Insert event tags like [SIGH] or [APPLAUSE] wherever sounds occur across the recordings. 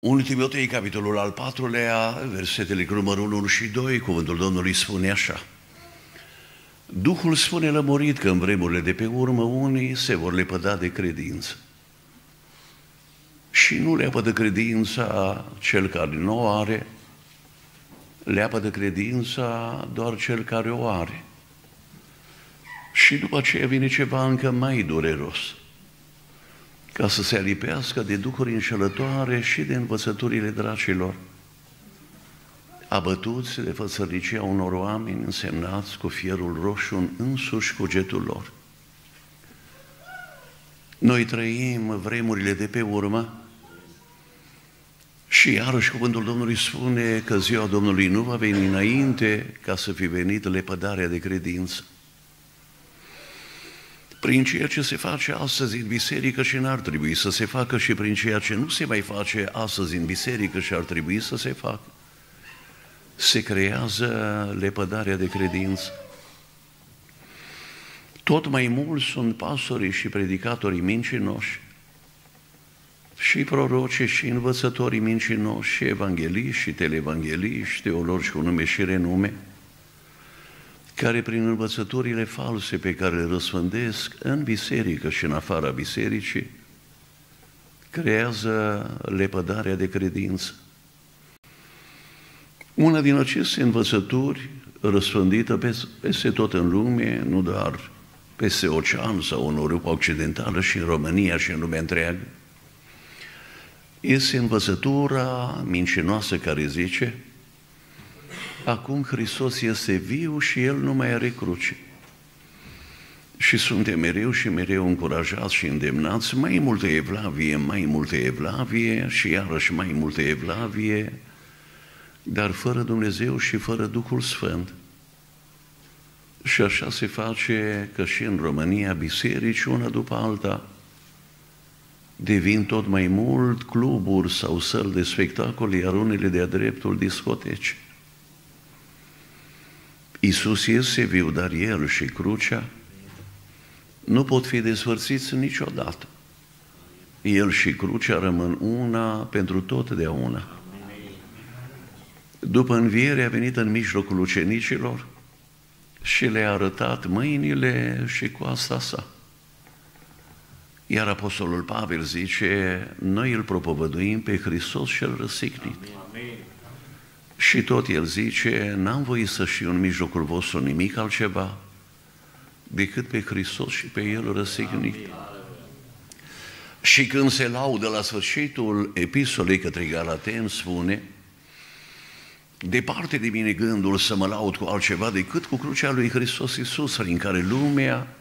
1 Timotei, capitolul al patrulea, versetele cu numărul 1 și 2, cuvântul Domnului spune așa. Duhul spune lămurit că în vremurile de pe urmă unii se vor lepăda de credință. Și nu leapă de credința cel care nu o are, leapă de credința doar cel care o are. Și după aceea vine ceva încă mai dureros – ca să se alipească de duhuri înșelătoare și de învățăturile dracilor, abătuți de fățărnicia unor oameni însemnați cu fierul roșu în însuși cugetul lor. Noi trăim vremurile de pe urmă și iarăși cuvântul Domnului spune că ziua Domnului nu va veni înainte ca să fi venit lepădarea de credință prin ceea ce se face astăzi în biserică și n-ar trebui să se facă și prin ceea ce nu se mai face astăzi în biserică și ar trebui să se facă. Se creează lepădarea de credință. Tot mai mulți sunt pastorii și predicatorii mincinoși, și proroce și învățătorii mincinoși, și evangeliști, și televangeliști, teologi cu nume și renume, care prin învățăturile false pe care le răspândesc în biserică și în afara bisericii, creează lepădarea de credință. Una din aceste învățături răspândită peste tot în lume, nu doar peste ocean sau în Europa Occidentală și în România și în lumea întreagă, este învățătura mincinoasă care zice acum Hristos este viu și El nu mai are cruce. Și suntem mereu și mereu încurajați și îndemnați mai multă evlavie, mai multă evlavie și iarăși mai multă evlavie, dar fără Dumnezeu și fără Duhul Sfânt. Și așa se face că și în România biserici, una după alta, devin tot mai mult cluburi sau săli de spectacole, iar unele de-a dreptul discoteci. Iisus este viu, dar El și crucea nu pot fi dezvărțiți niciodată. El și crucea rămân una pentru totdeauna. După înviere a venit în mijlocul ucenicilor și le-a arătat mâinile și coasta sa. Iar Apostolul Pavel zice, noi îl propovăduim pe Hristos cel răsignit. Amin. Și tot el zice, n-am voit să și în mijlocul vostru nimic altceva decât pe Hristos și pe El răsignit. Și când se laudă la sfârșitul epistolei către Galaten, spune, departe de mine gândul să mă laud cu altceva decât cu crucea lui Hristos Iisus, prin care lumea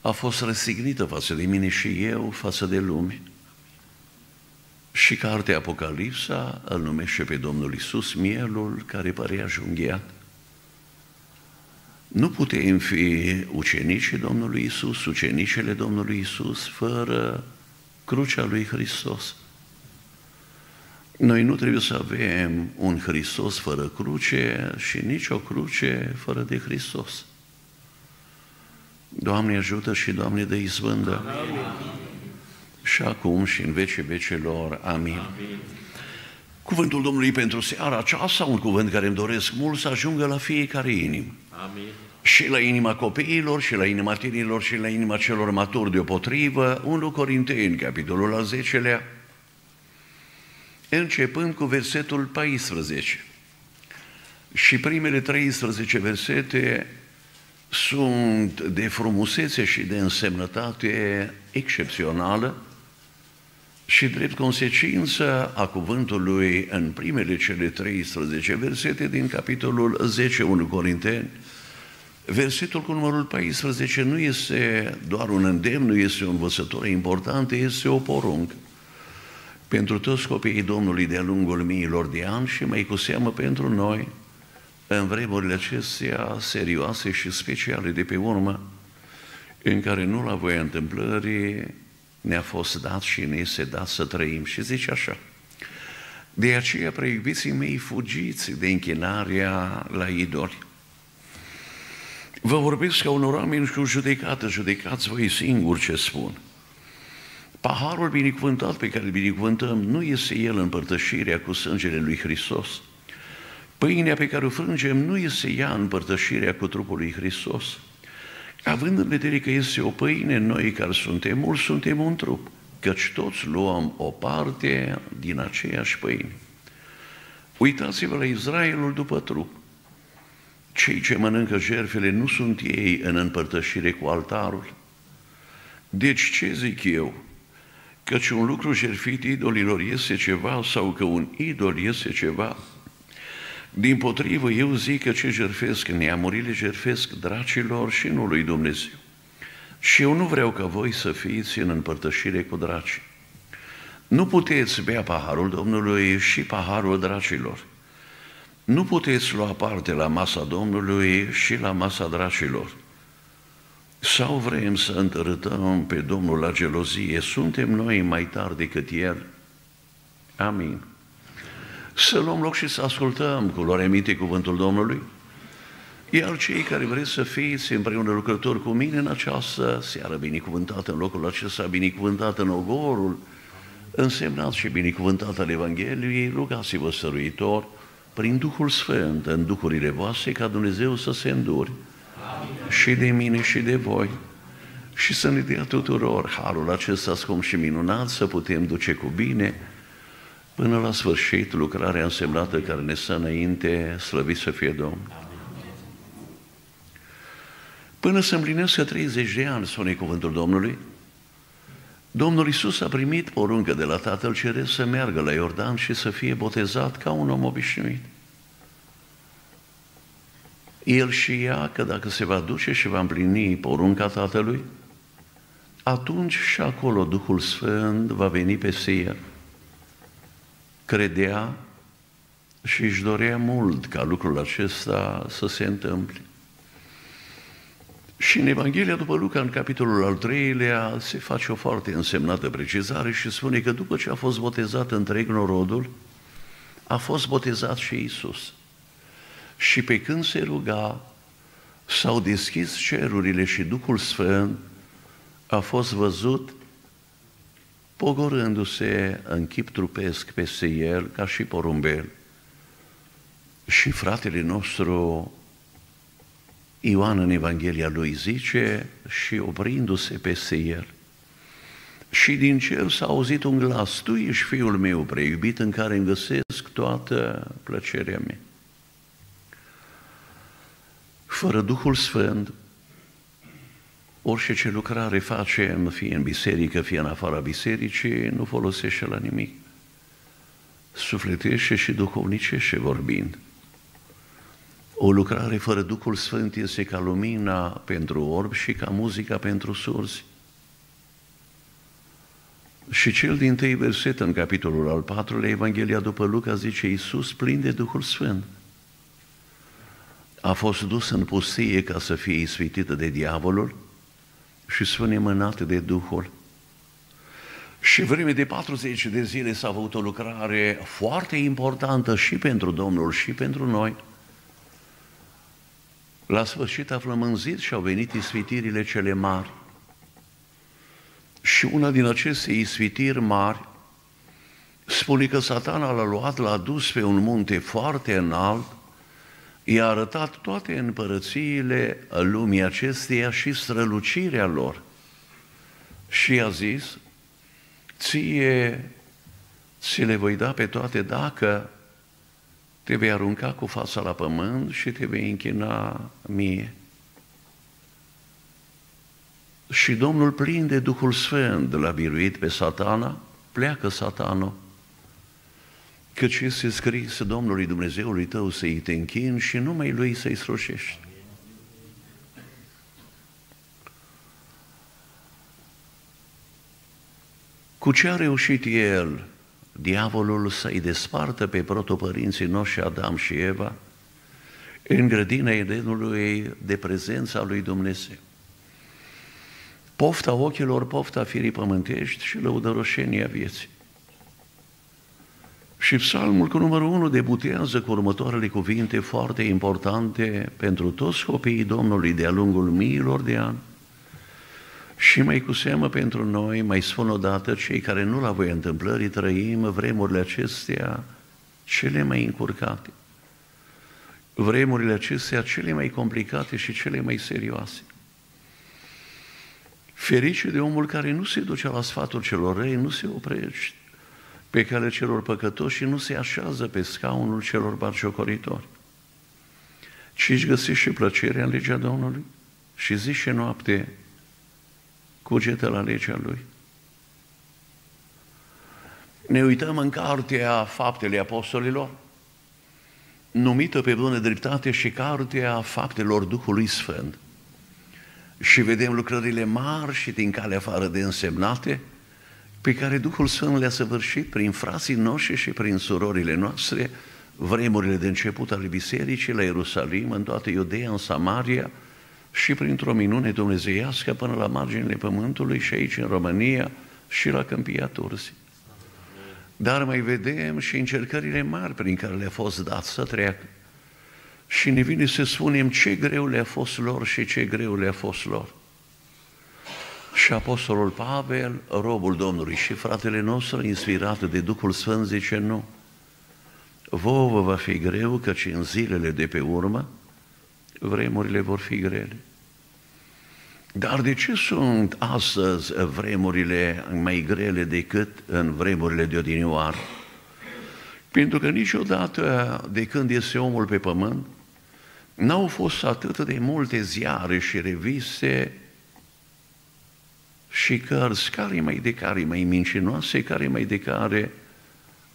a fost răsignită față de mine și eu față de lume. Și cartea Apocalipsa îl numește pe Domnul Isus mielul care părea junghiat. Nu putem fi ucenicii Domnului Isus, ucenicele Domnului Isus, fără crucea lui Hristos. Noi nu trebuie să avem un Hristos fără cruce și nici o cruce fără de Hristos. Doamne ajută și Doamne de izbândă. Amin și acum și în vece vecelor. Amin. Amin. Cuvântul Domnului pentru seara aceasta, un cuvânt care îmi doresc mult să ajungă la fiecare inimă. Amin. Și la inima copiilor, și la inima tinerilor, și la inima celor maturi deopotrivă, 1 Corinteni, capitolul al 10-lea, începând cu versetul 14. Și primele 13 versete sunt de frumusețe și de însemnătate excepțională, și drept consecință a cuvântului în primele cele 13 versete din capitolul 10, 1 Corinteni, versetul cu numărul 14 nu este doar un îndemn, nu este o învățătură importantă, este o poruncă. Pentru toți copiii Domnului de-a lungul miilor de ani și mai cu seamă pentru noi, în vremurile acestea serioase și speciale de pe urmă, în care nu la voia întâmplării ne-a fost dat și ne este dat să trăim. Și zice așa, de aceea, preiubiții mei, fugiți de închinarea la idoli. Vă vorbesc ca unor oameni cu judecată, judecați voi singuri ce spun. Paharul binecuvântat pe care îl binecuvântăm nu este el împărtășirea cu sângele lui Hristos. Pâinea pe care o frângem nu este ea împărtășirea cu trupul lui Hristos. Având în vedere că este o pâine, noi care suntem mulți, suntem un trup, căci toți luăm o parte din aceeași pâine. Uitați-vă la Israelul după trup. Cei ce mănâncă jertfele nu sunt ei în împărtășire cu altarul. Deci ce zic eu? Căci un lucru jertfit idolilor este ceva sau că un idol este ceva. Din potrivă, eu zic că ce jertfesc neamurile jertfesc dracilor și nu lui Dumnezeu. Și eu nu vreau ca voi să fiți în împărtășire cu dracii. Nu puteți bea paharul Domnului și paharul dracilor. Nu puteți lua parte la masa Domnului și la masa dracilor. Sau vrem să întărâtăm pe Domnul la gelozie? Suntem noi mai tari decât El? Amin. Să luăm loc și să ascultăm cu luare minte cuvântul Domnului. Iar cei care vreți să fiți împreună lucrători cu mine în această seară binecuvântată în locul acesta, binecuvântat în ogorul, însemnat și binecuvântat al Evangheliei, rugați-vă săruitor prin Duhul Sfânt în duhurile voastre ca Dumnezeu să se înduri și de mine și de voi. Și să ne dea tuturor harul acesta scump și minunat să putem duce cu bine până la sfârșit lucrarea însemnată care ne stă înainte, slăvit să fie Domnul. Până să împlinească 30 de ani, spune cuvântul Domnului, Domnul Isus a primit poruncă de la Tatăl Ceresc să meargă la Iordan și să fie botezat ca un om obișnuit. El și ea că dacă se va duce și va împlini porunca Tatălui, atunci și acolo Duhul Sfânt va veni peste el. Credea și își dorea mult ca lucrul acesta să se întâmple. Și în Evanghelia după Luca, în capitolul al treilea, se face o foarte însemnată precizare și spune că după ce a fost botezat întreg norodul, a fost botezat și Isus. Și pe când se ruga, s-au deschis cerurile și Duhul Sfânt a fost văzut pogorându-se în chip trupesc peste el ca și porumbel. Și fratele nostru Ioan în Evanghelia lui zice și oprindu-se peste el. Și din cer s-a auzit un glas, Tu ești Fiul meu preiubit în care îmi găsesc toată plăcerea mea. Fără Duhul Sfânt, orice ce lucrare facem, fie în biserică, fie în afara bisericii, nu folosește la nimic. Sufletește și duhovnicește vorbind. O lucrare fără Duhul Sfânt este ca lumina pentru orb și ca muzica pentru surzi. Și cel din tăi verset în capitolul al patrulea, Evanghelia după Luca, zice Iisus plin de Duhul Sfânt. A fost dus în pustie ca să fie ispitită de diavolul și spune mânat de Duhul. Și vreme de 40 de zile s-a avut o lucrare foarte importantă și pentru Domnul și pentru noi – la sfârșit a flămânzit și au venit isfitirile cele mari. Și una din aceste isfitiri mari spune că satana l-a luat, l-a dus pe un munte foarte înalt, i-a arătat toate împărățiile lumii acesteia și strălucirea lor. Și i-a zis, ție ți le voi da pe toate dacă te vei arunca cu fața la pământ și te vei închina mie. Și Domnul plin de Duhul Sfânt l-a biruit pe satana, pleacă satanul, căci este scris Domnului Dumnezeului tău să-i te închin și numai Lui să-i slujești. Cu ce a reușit el diavolul să-i despartă pe protopărinții noștri Adam și Eva în grădina Edenului de prezența lui Dumnezeu. Pofta ochilor, pofta firii pământești și lăudăroșenia vieții. Și psalmul cu numărul 1 debutează cu următoarele cuvinte foarte importante pentru toți copiii Domnului de-a lungul miilor de ani. Și mai cu seamă pentru noi, mai spun odată, cei care nu la voi întâmplării trăim vremurile acestea cele mai încurcate. Vremurile acestea cele mai complicate și cele mai serioase. Ferice de omul care nu se duce la sfatul celor răi, nu se oprește pe calea celor păcătoși și nu se așează pe scaunul celor barciocoritori, ci își găsește plăcerea în legea Domnului și zi și noapte cugetă la legea Lui. Ne uităm în cartea Faptele Apostolilor, numită pe bună dreptate și cartea Faptelor Duhului Sfânt. Și vedem lucrările mari și din calea afară de însemnate, pe care Duhul Sfânt le-a săvârșit prin frații noștri și prin surorile noastre, vremurile de început ale bisericii la Ierusalim, în toată Iudeea, în Samaria și printr-o minune dumnezeiască până la marginile pământului și aici în România și la Câmpia Turzii. Dar mai vedem și încercările mari prin care le-a fost dat să treacă. Și ne vine să spunem ce greu le-a fost lor și ce greu le-a fost lor. Și Apostolul Pavel, robul Domnului și fratele nostru, inspirat de Duhul Sfânt, zice nu. Vouă vă va fi greu, căci în zilele de pe urmă vremurile vor fi grele. Dar de ce sunt astăzi vremurile mai grele decât în vremurile de odinioară? Pentru că niciodată de când este omul pe pământ, n-au fost atât de multe ziare și reviste și cărți care mai de care mai mincinoase, care mai de care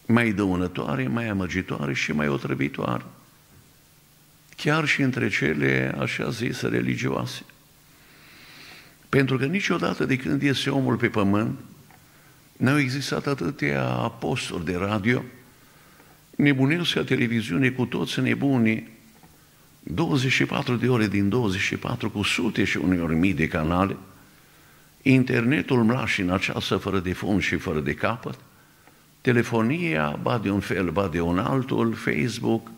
mai dăunătoare, mai amăgitoare și mai otrăvitoare. Chiar și între cele așa zise religioase. Pentru că niciodată de când este omul pe pământ, n-au existat atâtea apostoli de radio, nebunesc ca televiziune cu toți nebunii, 24 de ore din 24 cu sute și uneori mii de canale, internetul mlașina aceasta fără de fund și fără de capăt, telefonia, ba de un fel, ba de un altul, Facebook,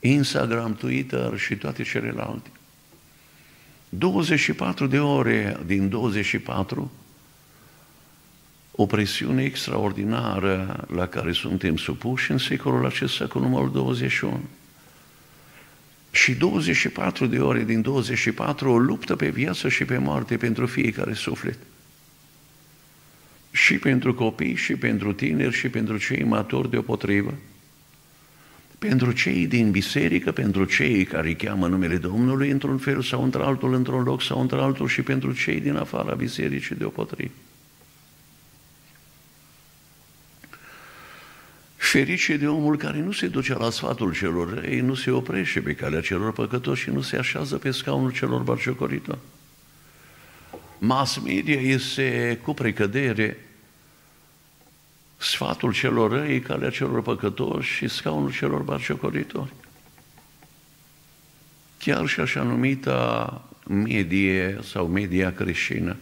Instagram, Twitter și toate celelalte. 24 de ore din 24, o presiune extraordinară la care suntem supuși în secolul acesta cu numărul 21. Și 24 de ore din 24 o luptă pe viață și pe moarte pentru fiecare suflet. Și pentru copii, și pentru tineri, și pentru cei maturi deopotrivă. Pentru cei din biserică, pentru cei care cheamă numele Domnului într-un fel sau într-altul, într-un loc sau într-altul și pentru cei din afara bisericii deopotrivă. Ferice de omul care nu se duce la sfatul celor răi, nu se oprește pe calea celor păcătoși și nu se așează pe scaunul celor barciocoritori. Mass media este cu precădere sfatul celor răi, calea celor păcătoși și scaunul celor barciocoritori. Chiar și așa numita medie sau media creștină.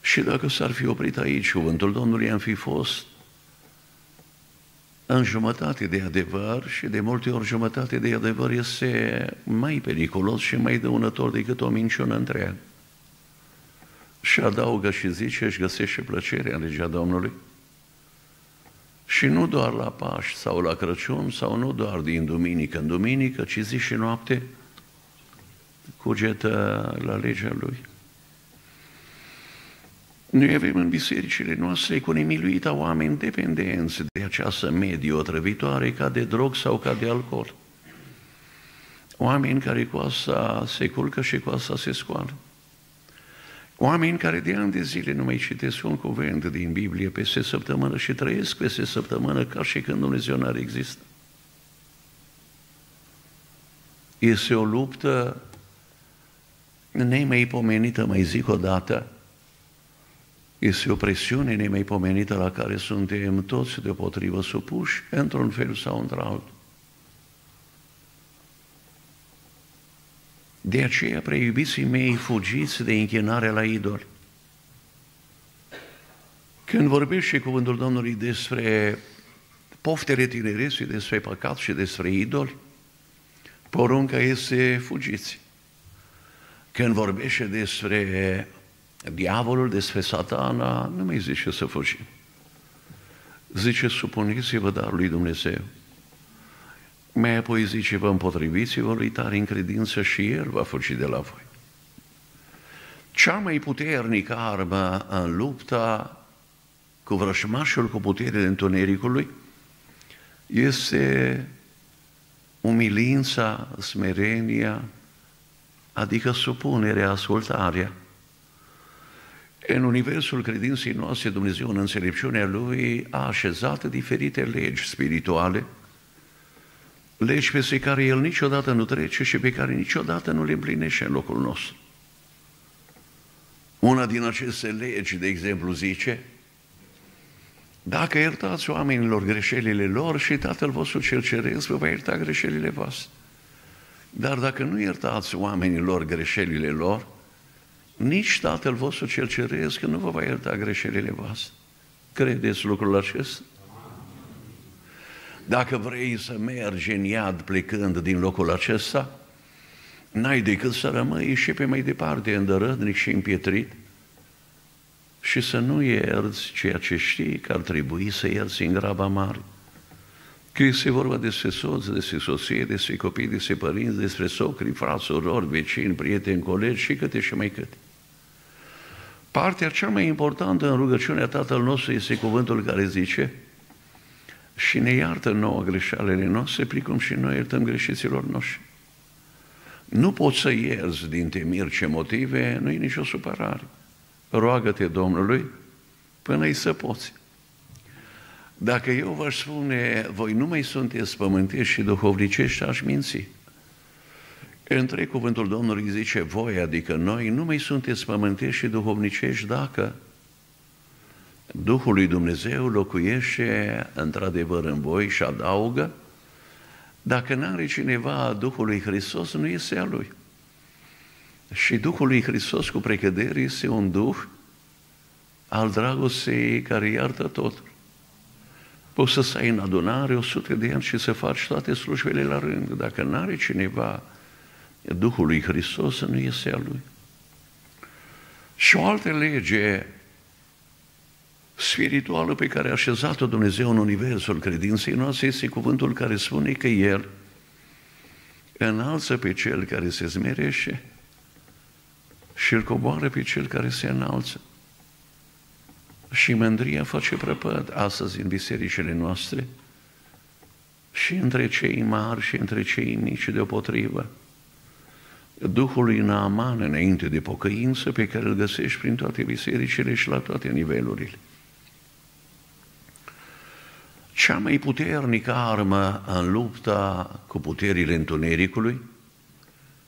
Și dacă s-ar fi oprit aici, cuvântul Domnului am fi fost în jumătate de adevăr și de multe ori jumătate de adevăr este mai periculos și mai dăunător decât o minciună întreagă. Și adaugă și zice, își găsește plăcerea în legea Domnului. Și nu doar la Paști sau la Crăciun sau nu doar din duminică în duminică, ci zi și noapte cugetă la legea Lui. Noi avem în bisericile noastre cu nemiluita oameni dependenți de această medie otrăvitoare ca de drog sau ca de alcool. Oameni care cu asta se culcă și cu asta se scoală. Oameni care de ani de zile nu mai citesc un cuvânt din Biblie peste săptămână și trăiesc peste săptămână ca și când Dumnezeu n-ar există. Este o luptă nemaipomenită, mai zic o dată, este o presiune nemaipomenită la care suntem toți deopotrivă supuși, într-un fel sau într-altul. De aceea, preiubiții mei, fugiți de închinarea la idoli. Când vorbește cuvântul Domnului despre poftele tinereții, despre păcat și despre idoli, porunca este fugiți. când vorbește despre diavolul, despre satana, nu mai zice să fugim. Zice, supuneți-vă dar lui Dumnezeu. Mai apoi zice, vă împotriviți-vă lui tare în credință și El va fugi de la voi. Cea mai puternică armă în lupta cu vrășmașul, cu puterile întunericului, este umilința, smerenia, adică supunerea, ascultarea. În universul credinței noastre, Dumnezeu, în înțelepciunea Lui, a așezat diferite legi spirituale, legi peste care El niciodată nu trece și pe care niciodată nu le împlinește în locul nostru. Una din aceste legi, de exemplu, zice, dacă iertați oamenilor greșelile lor și Tatăl vostru cel ceresc vă va ierta greșelile voastre. Dar dacă nu iertați oamenilor greșelile lor, nici Tatăl vostru cel ceresc nu vă va ierta greșelile voastre. Credeți lucrul acesta? Dacă vrei să mergi în iad plecând din locul acesta, n-ai decât să rămâi și pe mai departe îndărădnic și împietrit și să nu ierți ceea ce știi că ar trebui să ierți în graba mare. Că este vorba despre soț, despre soție, despre copii, despre părinți, despre socri, frați, surori, vecini, prieteni, colegi și câte și mai câte. Partea cea mai importantă în rugăciunea Tatăl nostru este cuvântul care zice și ne iartă nouă greșalele noastre, precum și noi iertăm greșiților noștri. Nu poți să ierzi din temir ce motive, nu e nicio supărare. Roagă-te Domnului până îi să poți. Dacă eu vă spune, voi nu mai sunteți pământești și duhovnicești, aș minți. Între cuvântul Domnului zice voi, adică noi, nu mai sunteți pământești și duhovnicești dacă Duhul lui Dumnezeu locuiește într-adevăr în voi și adaugă, dacă n-are cineva Duhul lui Hristos, nu este a lui. Și Duhul lui Hristos cu precădere este un Duh al dragostei care iartă totul. Poți să stai în adunare o sută de ani și să faci toate slujbele la rând. Dacă nu are cineva Duhul lui Hristos, nu este a lui. Și o altă lege spirituală pe care a așezat-o Dumnezeu în universul credinței noastre este cuvântul care spune că El înalță pe cel care se zmerește și îl coboară pe cel care se înalță. Și mândria face prăpăd astăzi în bisericile noastre și între cei mari și între cei mici deopotrivă. Duhul lui Naaman înainte de pocăință pe care îl găsești prin toate bisericile și la toate nivelurile. Cea mai puternică armă în lupta cu puterile întunericului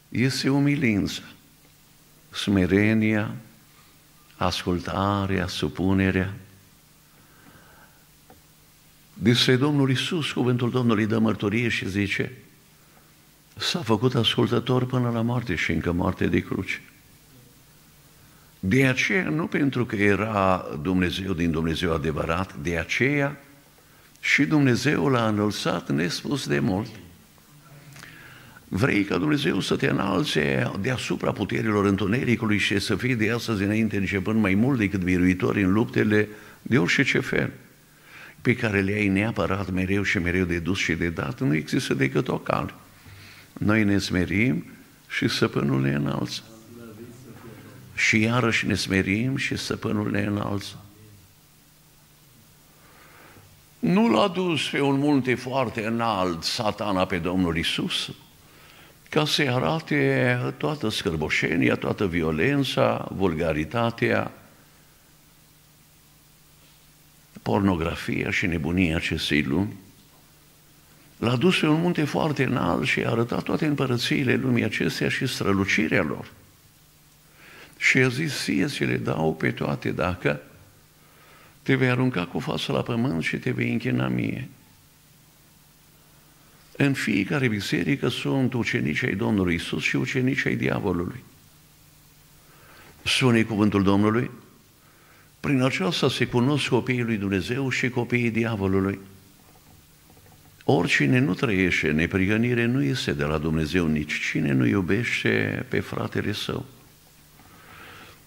este umilința, smerenia, ascultarea, supunerea. Despre Domnul Isus, cuvântul Domnului dă mărturie și zice, s-a făcut ascultător până la moarte și încă moarte de cruce. De aceea, nu pentru că era Dumnezeu din Dumnezeu adevărat, de aceea și Dumnezeu l-a înălțat nespus de mult. Vrei ca Dumnezeu să te înalțe deasupra puterilor întunericului și să fii de astăzi înainte începând mai mult decât biruitori în luptele de orice ce fel pe care le ai neapărat mereu și mereu de dus și de dat, nu există decât o cale. Noi ne smerim și săpânul ne înalță. Și iarăși ne smerim și săpânul ne înalță. Nu l-a dus pe un munte foarte înalt satana pe Domnul Isus, ca să arate toată scârboșenia, toată violența, vulgaritatea, pornografia și nebunia acestei lumi. L-a dus pe un munte foarte înalt și a arătat toate împărățiile lumii acestea și strălucirea lor. Și a zis, ție ți le dau pe toate dacă te vei arunca cu fața la pământ și te vei închina mie. În fiecare biserică sunt ucenici ai Domnului Isus și ucenici ai diavolului. Spune cuvântul Domnului, prin aceasta se cunosc copiii lui Dumnezeu și copiii diavolului. Oricine nu trăiește neprihănire nu este de la Dumnezeu, nici cine nu iubește pe fratele său.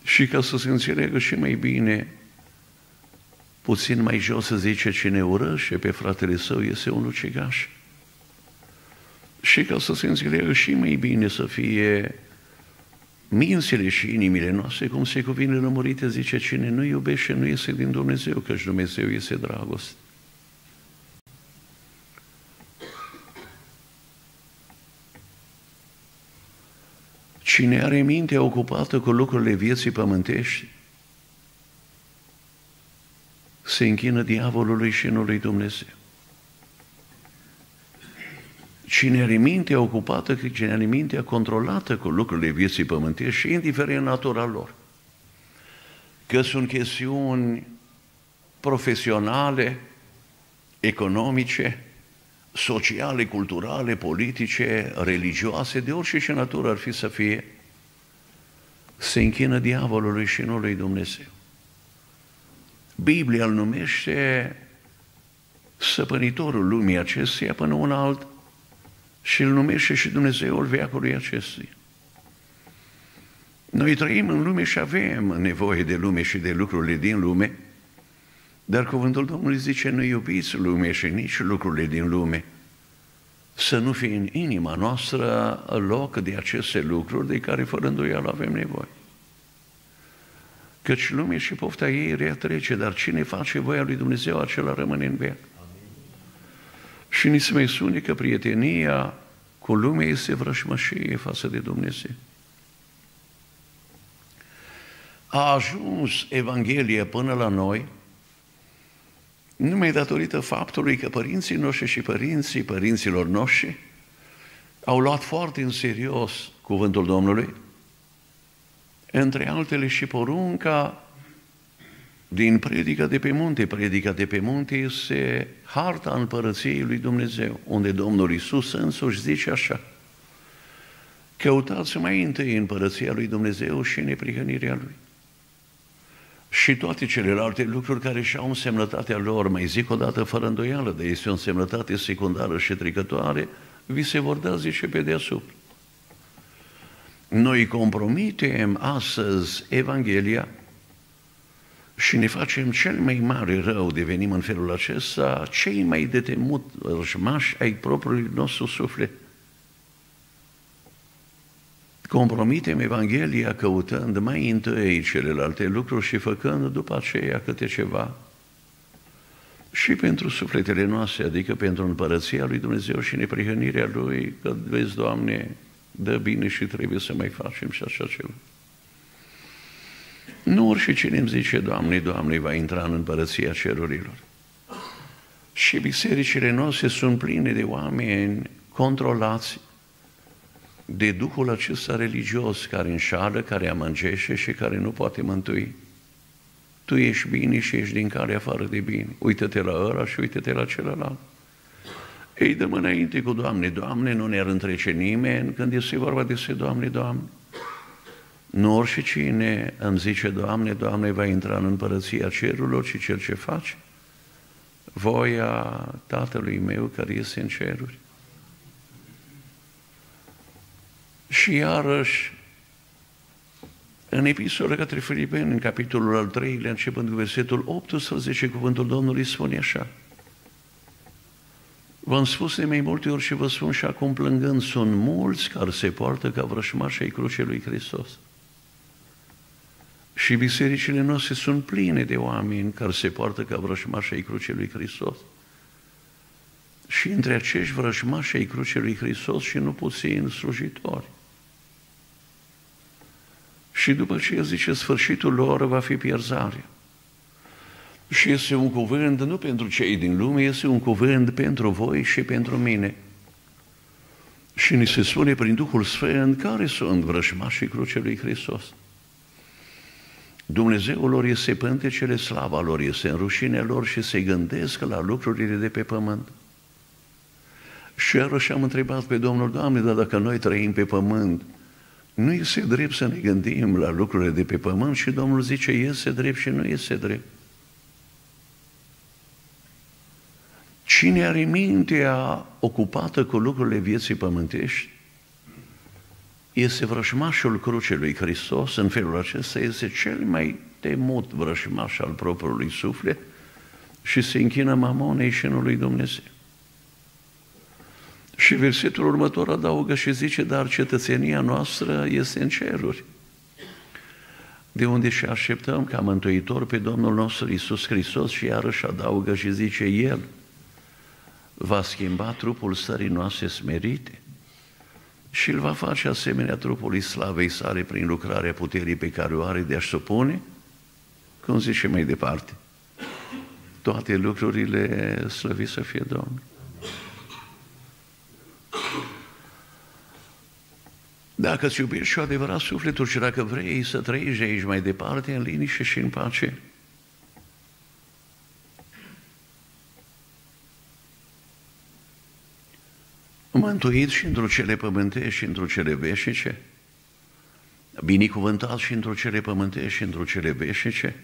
Și ca să se înțeleagă și mai bine, puțin mai jos se zice cine urăște pe fratele său este un ucigaș. Și ca să se înțeleagă și mai bine să fie mințile și inimile noastre, cum se cuvine lămurite, zice, cine nu iubește nu este din Dumnezeu, căci Dumnezeu este dragoste. Cine are mintea ocupată cu lucrurile vieții pământești, se închină diavolului și nu lui Dumnezeu. Cine are mintea ocupată, cine are mintea controlată cu lucrurile vieții pământești și indiferent natura lor, că sunt chestiuni profesionale, economice, sociale, culturale, politice, religioase, de orice și natură ar fi să fie, se închină diavolului și nu lui Dumnezeu. Biblia îl numește săpănitorul lumii acesteia până un alt și îl numește și Dumnezeul veacului acestuia. Noi trăim în lume și avem nevoie de lume și de lucrurile din lume, dar cuvântul Domnului zice, nu iubiți lume și nici lucrurile din lume. Să nu fie în inima noastră loc de aceste lucruri de care fără îndoială avem nevoie. Căci lumea și pofta ei rea trece, dar cine face voia lui Dumnezeu, acela rămâne în veac. Și ni se mai spune că prietenia cu lumea este vrășmășie față de Dumnezeu. A ajuns Evanghelia până la noi numai datorită faptului că părinții noștri și părinții părinților noștri au luat foarte în serios cuvântul Domnului, între altele și porunca din predica de pe munte. Predica de pe munte este harta împărăției lui Dumnezeu, unde Domnul Isus însuși zice așa, căutați mai întâi împărăția lui Dumnezeu și neprihănirea lui. Și toate celelalte lucruri care și-au însemnătatea lor, mai zic o dată fără îndoială, de este o însemnătate secundară și trecătoare, vi se vor da, zice, pe deasupra. Noi compromitem astăzi Evanghelia și ne facem cel mai mare rău, devenim în felul acesta cei mai detemut rășmași ai propriului nostru suflet. Compromitem Evanghelia căutând mai întâi celelalte lucruri și făcând după aceea câte ceva și pentru sufletele noastre, adică pentru împărăția lui Dumnezeu și neprihănirea Lui, că vezi, Doamne, dă bine și trebuie să mai facem și așa ceva. Nu orice cine îmi zice, Doamne, Doamne, va intra în împărăția cerurilor. Și bisericile noastre sunt pline de oameni controlați de Duhul acesta religios care înșală, care amângește și care nu poate mântui. Tu ești bine și ești din care afară de bine. Uită-te la ăla și uită-te la celălalt. Ei, dăm înainte cu Doamne, Doamne, nu ne-ar întrece nimeni când este vorba despre Doamne, Doamne. Nu orice cine îmi zice, Doamne, Doamne, va intra în împărăția cerurilor, ci cel ce face voia Tatălui meu care este în ceruri. Și iarăși, în epistola către Filipeni, în capitolul al treilea, începând cu versetul 18, cuvântul Domnului spune așa. V-am spus de mai multe ori și vă spun și acum plângând, sunt mulți care se poartă ca vrășmașii crucii lui Hristos. Și bisericile noastre sunt pline de oameni care se poartă ca vrășmașii crucii lui Hristos. Și între acești vrăjmași ai crucii lui Hristos și nu puțin slujitori. Și după ce zice, sfârșitul lor va fi pierzarea. Și este un cuvânt nu pentru cei din lume, este un cuvânt pentru voi și pentru mine. Și ni se spune prin Duhul Sfânt care sunt vrăjmașii crucii lui Hristos. Dumnezeul lor este pântecele, slava lor este în rușine lor și se gândesc la lucrurile de pe pământ. Și iarăși am întrebat pe Domnul, Doamne, dar dacă noi trăim pe pământ, nu este drept să ne gândim la lucrurile de pe pământ și Domnul zice, este drept și nu este drept. Cine are mintea ocupată cu lucrurile vieții pământești, este vrăjmașul crucii lui Hristos, în felul acesta este cel mai temut vrăjmaș al propriului suflet și se închină mamonei și nu lui Dumnezeu. Și versetul următor adaugă și zice, dar cetățenia noastră este în ceruri, de unde și așteptăm ca mântuitor pe Domnul nostru Isus Hristos și iarăși adaugă și zice El, va schimba trupul stării noastre smerite și îl va face asemenea trupului slavei sale prin lucrarea puterii pe care o are de a-și supune, cum zice mai departe, toate lucrurile slăvi să fie Domnul. Dacă îți iubești și adevărat sufletul și dacă vrei să trăiești aici mai departe, în liniște și în pace, mântuit și într-o cele pământești și într-o cele veșnice, binecuvântat și într-o cele pământești și într-o cele veșnice,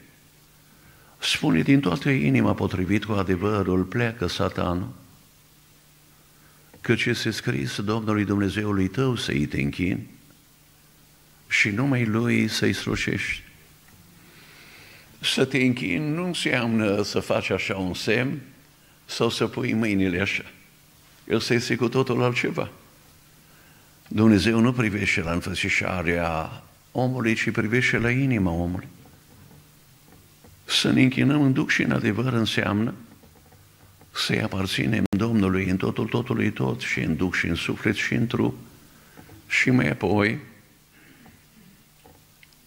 spune din toată inima potrivit cu adevărul, pleacă satanul, căci este scris Domnului Dumnezeului tău să-i te închini și numai Lui să-i slușești. Să te închini nu înseamnă să faci așa un semn sau să pui mâinile așa. El să este cu totul altceva. Dumnezeu nu privește la înfățișarea omului, ci privește la inima omului. Să ne închinăm în duc și în adevăr înseamnă să-i aparținem Domnului în totul totului tot și în duc și în suflet și în trup și mai apoi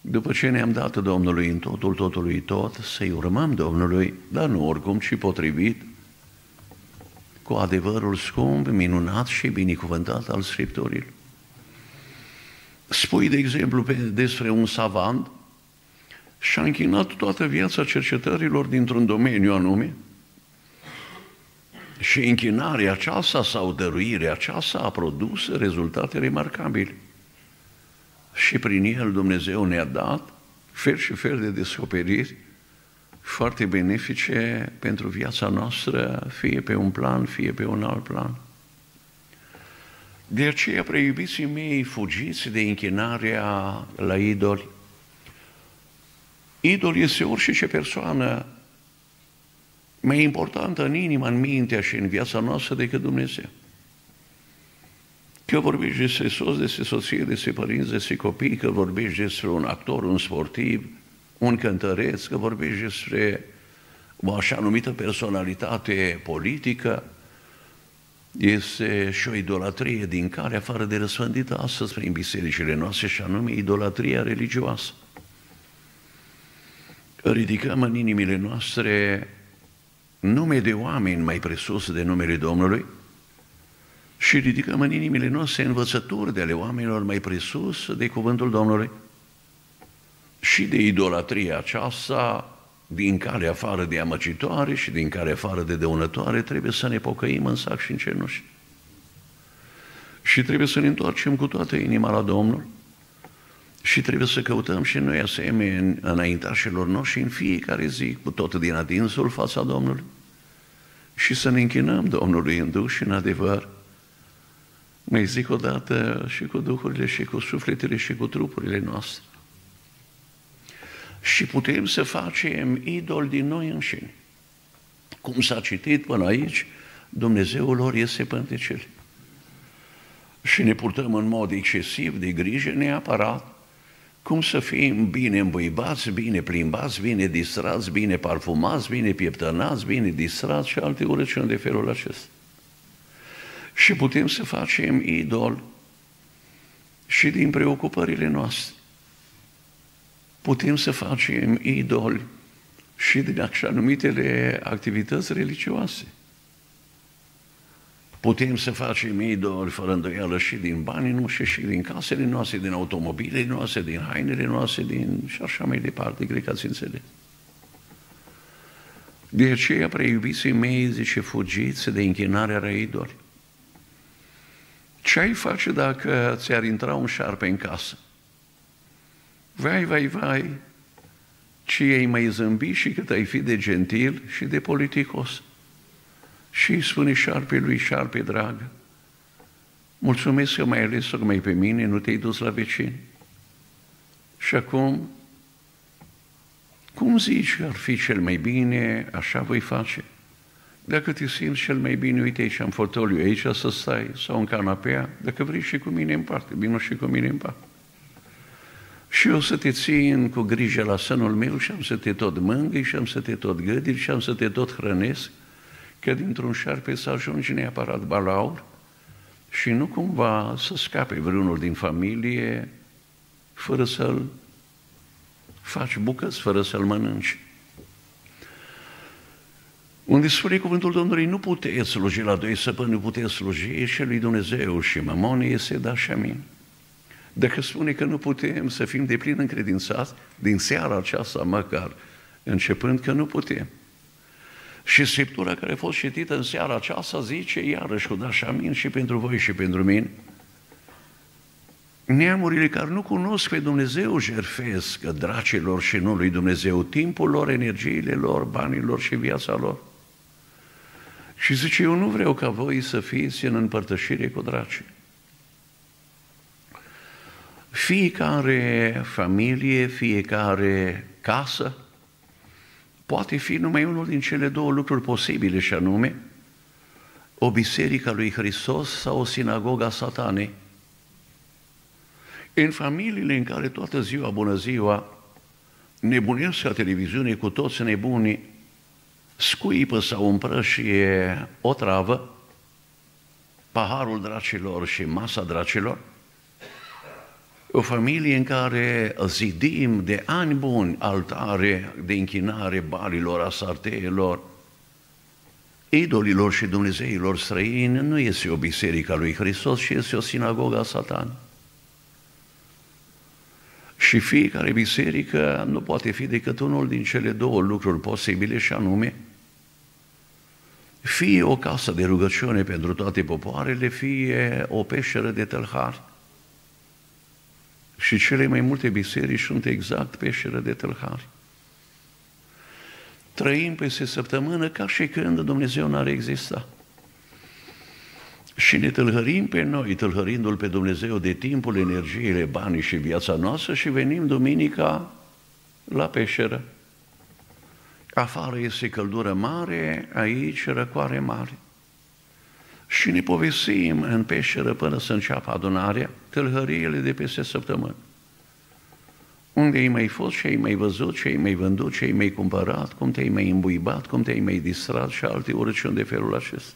după ce ne-am dat Domnului în totul totului tot, să-i urmăm Domnului, dar nu oricum, ci potrivit cu adevărul scump, minunat și binecuvântat al Scripturilor. Spui, de exemplu, pe, despre un savant și-a închinat toată viața cercetărilor dintr-un domeniu anume și închinarea aceasta sau dăruirea aceasta a produs rezultate remarcabile. Și prin el Dumnezeu ne-a dat fel și fel de descoperiri foarte benefice pentru viața noastră, fie pe un plan, fie pe un alt plan. De aceea, preiubiții mei, fugiți de închinarea la idoli. Idol este orice persoană mai importantă în inima, în mintea și în viața noastră decât Dumnezeu. Că vorbești despre soț, despre soție, despre părinți, despre copii, că vorbești despre un actor, un sportiv, un cântăreț, că vorbești despre o așa numită personalitate politică, este și o idolatrie din care, afară de răspândită astăzi prin bisericile noastre, și anume idolatria religioasă. Ridicăm în inimile noastre nume de oameni mai presus de numele Domnului și ridicăm în inimile noastre învățături de ale oamenilor mai presus de cuvântul Domnului și de idolatria aceasta din care afară de amăcitoare și din care afară de dăunătoare trebuie să ne pocăim în sac și în cenuși. Și trebuie să ne întoarcem cu toată inima la Domnul și trebuie să căutăm și noi asemenea înaintașilor noștri în fiecare zi, cu tot din adinsul fața Domnului și să ne închinăm Domnului în Duh și în adevăr. Mai zic o dată și cu duhurile și cu sufletele și cu trupurile noastre și putem să facem idol din noi înșine. Cum s-a citit până aici, Dumnezeul lor este pântecele. Și ne purtăm în mod excesiv de grijă neapărat cum să fim bine îmbuibați, bine plimbați, bine distrați, bine parfumați, bine pieptănați, bine distrați și alte urăciuni de felul acesta. Și putem să facem idol și din preocupările noastre putem să facem idoli și din așa numitele activități religioase. Putem să facem idoli fără îndoială și din banii noștri, și din casele noastre, din automobilele noastre, din hainele noastre, din și așa mai departe, cred că ați înțeles. De aceea, preiubiții mei, zice, fugiți de închinarea la idoli. Ce ai face dacă ți-ar intra un șarpe în casă? Vai, vai, vai, ce ai mai zâmbi și cât ai fi de gentil și de politicos. Și îi spune șarpe lui, șarpe dragă, mulțumesc că m-ai ales tocmai pe mine, nu te-ai dus la vecini. Și acum, cum zici că ar fi cel mai bine, așa voi face? Dacă te simți cel mai bine, uite aici am fotoliu, aici să stai, sau în canapea, dacă vrei și cu mine în parte, vină și cu mine în parte. Și eu să te țin cu grijă la sânul meu și am să te tot mângâi și am să te tot gădiri și am să te tot hrănesc, că dintr-un șarpe să ajungi neapărat balaur și nu cumva să scape vreunul din familie fără să-l faci bucăți, fără să-l mănânci. Unde spune cuvântul Domnului, nu puteți sluji la doi săpâni, nu puteți sluji și lui Dumnezeu și mamonii este da și amin. Dacă spune că nu putem să fim de plin încredințați, din seara aceasta măcar, începând că nu putem. Și Scriptura care a fost citită în seara aceasta zice, iarăși cu dașamin și pentru voi și pentru mine, neamurile care nu cunosc pe Dumnezeu jerfesc dracilor și nu lui Dumnezeu timpul lor, energiile lor, banii lor și viața lor. Și zice, eu nu vreau ca voi să fiți în împărtășire cu dracii. Fiecare familie, fiecare casă poate fi numai unul din cele două lucruri posibile, și anume o biserică lui Hristos sau o sinagoga satanei. În familiile în care toată ziua, bună ziua, nebunesc la televiziune cu toți nebunii, scuipă sau împrășie o travă, paharul dracilor și masa dracilor, o familie în care zidim de ani buni altare de închinare balilor, asarteelor, idolilor și dumnezeilor străini, nu este o biserică a lui Hristos, ci este o sinagogă a satan. Și fiecare biserică nu poate fi decât unul din cele două lucruri posibile și anume fie o casă de rugăciune pentru toate popoarele, fie o peșteră de tălhari. Și cele mai multe biserici sunt exact peșteră de tălhari. Trăim peste săptămână ca și când Dumnezeu n-ar exista. Și ne tâlhărim pe noi, tâlhărindu-L pe Dumnezeu de timpul, energiile, banii și viața noastră și venim duminica la peșteră. Afară este căldură mare, aici răcoare mare. Și ne povestim în peșteră până să înceapă adunarea, tâlhăriile de peste săptămână. Unde ai mai fost, ce ai mai văzut, ce ai mai vândut, ce ai mai cumpărat, cum te-ai mai îmbuibat, cum te-ai mai distrat și alte urăciuni de felul acesta.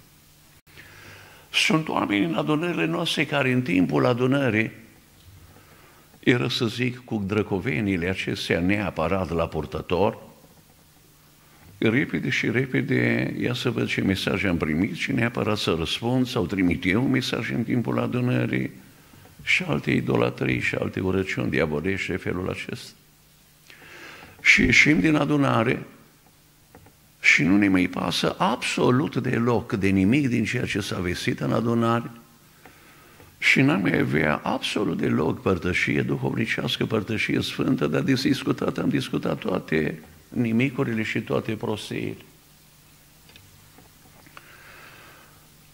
Sunt oameni în adunările noastre care în timpul adunării era să zic cu drăcovenile acestea neapărat la purtător, repede și repede ia să văd ce mesaj am primit și neapărat să răspund sau trimit eu un mesaj în timpul adunării și alte idolatrii și alte urăciuni diavolești de felul acesta. Și ieșim din adunare și nu ne mai pasă absolut deloc de nimic din ceea ce s-a vestit în adunare și n-am mai avea absolut deloc părtășie duhovnicească, părtășie sfântă, dar de discutat am discutat toate nimicurile și toate prostiile.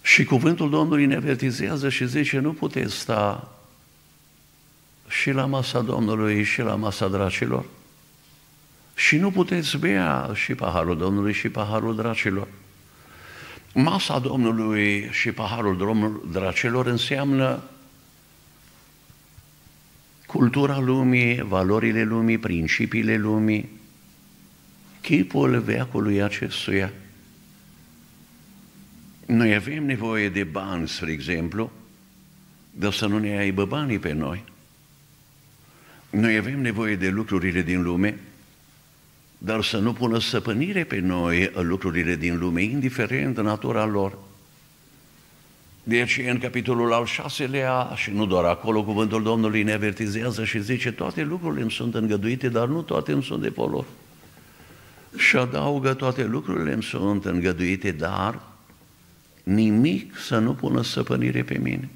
Și cuvântul Domnului ne avertizează și zice, nu puteți sta și la masa Domnului și la masa dracilor. Și nu puteți bea și paharul Domnului și paharul dracilor. Masa Domnului și paharul dracilor înseamnă cultura lumii, valorile lumii, principiile lumii, chipul veacului acestuia. Noi avem nevoie de bani, spre exemplu, dar să nu ne aibă banii pe noi. Noi avem nevoie de lucrurile din lume, dar să nu pună stăpânire pe noi lucrurile din lume, indiferent de natura lor. De aceea, în capitolul al șaselea, și nu doar acolo, cuvântul Domnului ne avertizează și zice, toate lucrurile îmi sunt îngăduite, dar nu toate îmi sunt de folos. Și adaugă, toate lucrurile îmi sunt îngăduite, dar nimic să nu pună stăpânire pe mine.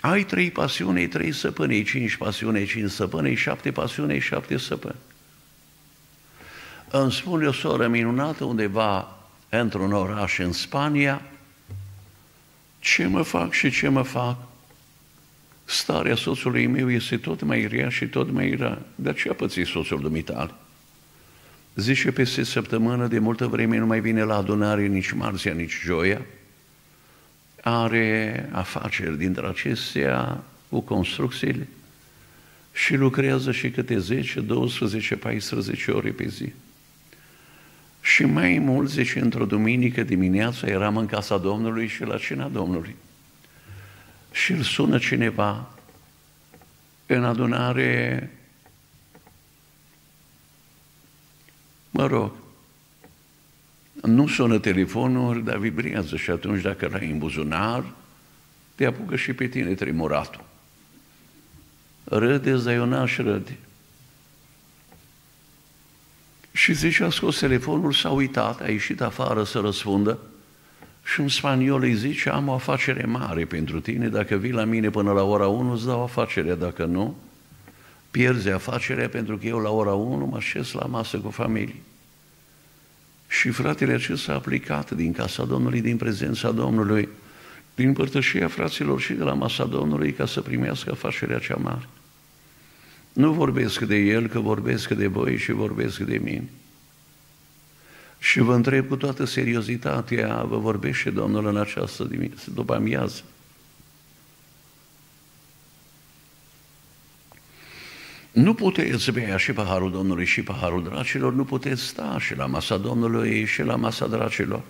Ai trei pasiuni, trei săpâni, cinci pasiuni, cinci săpâni, șapte pasiuni, șapte săpâni. Îmi spune o soră minunată undeva într-un oraș în Spania, ce mă fac și ce mă fac? Starea soțului meu este tot mai rea și tot mai rea. Dar ce a pățit soțul dumitale? Zice peste săptămână, de multă vreme nu mai vine la adunare nici marțea, nici joia. Are afaceri dintre acestea cu construcțiile și lucrează și câte 10, 12, 14 ore pe zi. Și mai mult, zice, într-o duminică dimineață eram în casa Domnului și la cina Domnului. Și îl sună cineva în adunare, mă rog, nu sună telefonul, dar vibrează și atunci dacă l-ai în buzunar, te apucă și pe tine tremuratul. Râde, dar eu n-aș râde. Și zice, a scos telefonul, s-a uitat, a ieșit afară să răspundă și în spaniol îi zice, am o afacere mare pentru tine, dacă vii la mine până la ora 1, îți dau afacerea, dacă nu, pierzi afacerea pentru că eu la ora 1 mă așez la masă cu familie. Și fratele acesta a aplicat din casa Domnului, din prezența Domnului, din părtășia fraților și de la masa Domnului ca să primească afacerea cea mare. Nu vorbesc de el, că vorbesc de voi și vorbesc de mine. Și vă întreb cu toată seriozitatea, vă vorbește Domnul în această dimineață, după amiază. Nu puteți bea și paharul Domnului și paharul dracilor, nu puteți sta și la masa Domnului și la masa dracilor.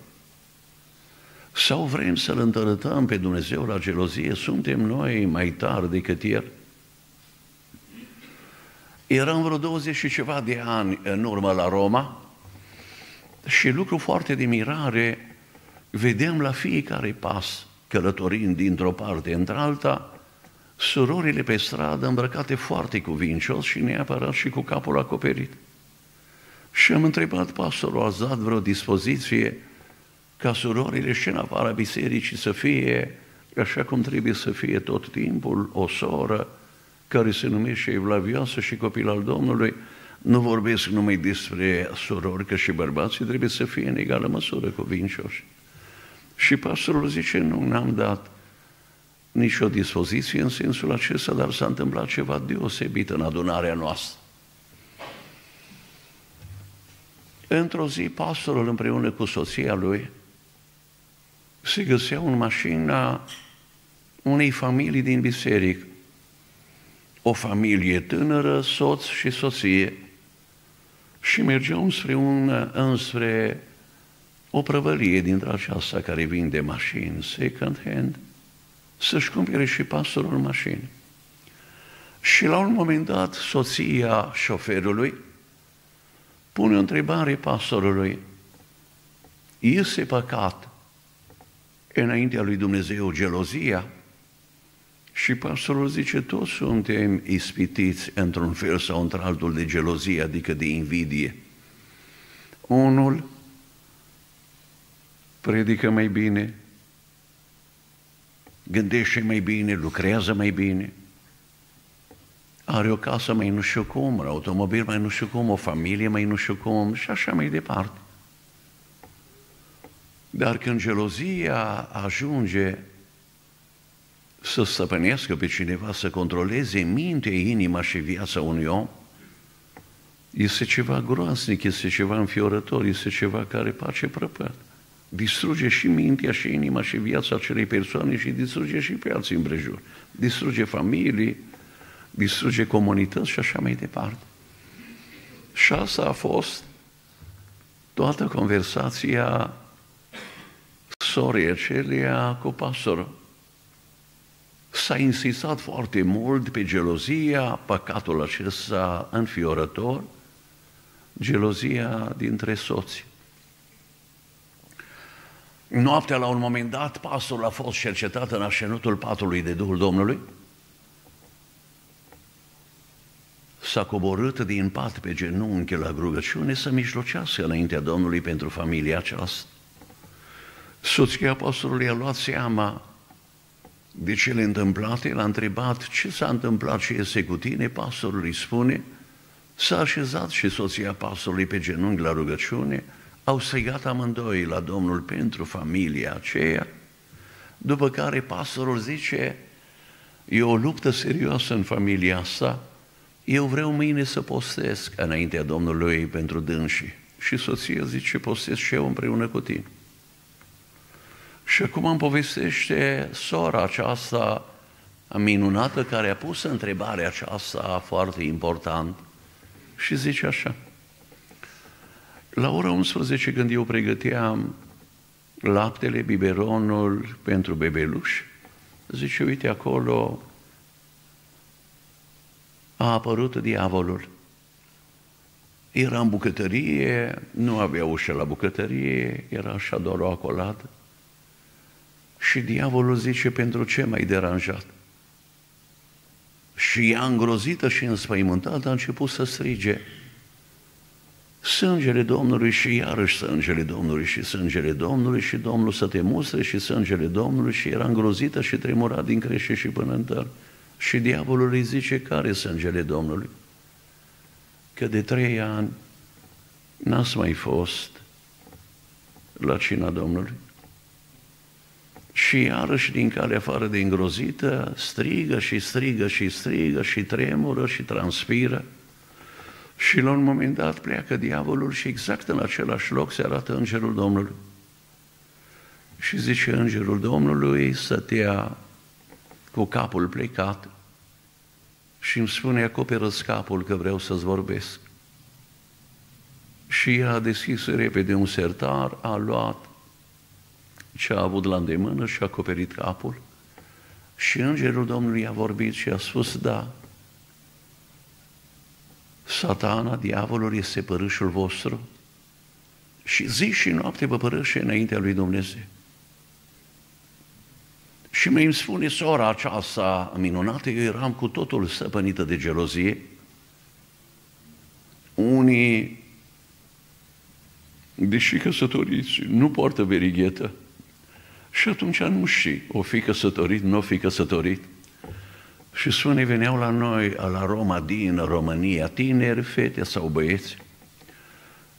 Sau vrem să-L întărătăm pe Dumnezeu la gelozie? Suntem noi mai tari decât El? Eram vreo 20 și ceva de ani în urmă la Roma și lucru foarte de mirare, vedem la fiecare pas, călătorind dintr-o parte într-alta, surorile pe stradă îmbrăcate foarte cuvincios și neapărat și cu capul acoperit. Și am întrebat pastorul, a dat vreo dispoziție ca surorile și în afara bisericii să fie așa cum trebuie să fie tot timpul, o soră care se numește Evlavioasă și copil al Domnului, nu vorbesc numai despre surori, că și bărbații trebuie să fie în egală măsură cuvincioși. Și pastorul zice, nu, n-am dat nicio dispoziție în sensul acesta, dar s-a întâmplat ceva deosebit în adunarea noastră. Într-o zi, pastorul împreună cu soția lui se găseau în mașina unei familii din biserică. O familie tânără, soț și soție. Și mergeau înspre, un, înspre o prăvălie dintre aceasta care vinde mașini second hand, să-și cumpere și pastorul mașini. Și la un moment dat, soția șoferului pune o întrebare pastorului. Este păcat înaintea lui Dumnezeu gelozia? Și pastorul zice, toți suntem ispitiți într-un fel sau într-altul de gelozie, adică de invidie. Unul predică mai bine, gândește mai bine, lucrează mai bine, are o casă mai nu știu cum, un automobil mai nu știu cum, o familie mai nu știu cum și așa mai departe. Dar când gelozia ajunge să stăpânească pe cineva, să controleze mintea, inima și viața unui om, este ceva groaznic, este ceva înfiorător, este ceva care face prăpăt. Distruge și mintea, și inima, și viața acelei persoane și distruge și pe alții împrejur. Distruge familii, distruge comunități și așa mai departe. Și asta a fost toată conversația sorii acelea cu pastorul. S-a insistat foarte mult pe gelozia, păcatul acesta înfiorător, gelozia dintre soți. Noaptea, la un moment dat, pastorul a fost cercetat în așenutul patului de Duhul Domnului. S-a coborât din pat pe genunchi la rugăciune să mijlocească înaintea Domnului pentru familia aceasta. Soția pastorului a luat seama de cele întâmplate, l-a întrebat ce s-a întâmplat, ce este cu tine, pastorul îi spune, s-a așezat și soția pastorului pe genunchi la rugăciune, au strigat amândoi la Domnul pentru familia aceea, După care pastorul zice, e o luptă serioasă în familia asta, eu vreau mâine să postesc înaintea Domnului pentru dânsii. Și soția zice, postez și eu împreună cu tine. Și acum îmi povestește sora aceasta minunată care a pus întrebarea aceasta foarte important și zice așa. La ora 11, când eu pregăteam laptele, biberonul pentru bebeluși, zice, uite acolo a apărut diavolul. Era în bucătărie, nu avea ușă la bucătărie, era așa doar o acolată. Și diavolul zice, pentru ce m-ai deranjat? Și ea îngrozită și înspăimântată a început să strige, Sângele Domnului și iarăși sângele Domnului și sângele Domnului și Domnul să te mustre și sângele Domnului și era îngrozită și tremura din crește și până în tăr. Și diavolul îi zice, care sângele Domnului? Că de trei ani n-ați mai fost la cina Domnului. Și iarăși din calea afară de îngrozită, strigă și strigă și strigă și tremură și transpiră. Și la un moment dat pleacă diavolul și exact în același loc se arată Îngerul Domnului. Și zice Îngerul Domnului stătea cu capul plecat și îmi spune, acoperă capul că vreau să-ți vorbesc. Și ea a deschis repede un sertar, a luat ce a avut la îndemână și a acoperit capul. Și Îngerul Domnului a vorbit și a spus, da, satana, diavolul este părâșul vostru și zi și noapte vă părăște înaintea lui Dumnezeu. Și mi îmi spune sora aceasta minunată, eu eram cu totul stăpânită de gelozie. Unii, deși căsătoriți, nu poartă verighetă. Și atunci nu știi, o fi căsătorit, nu o fi căsătorit. Și sunii veneau la noi, la Roma, din România, tineri, fete sau băieți.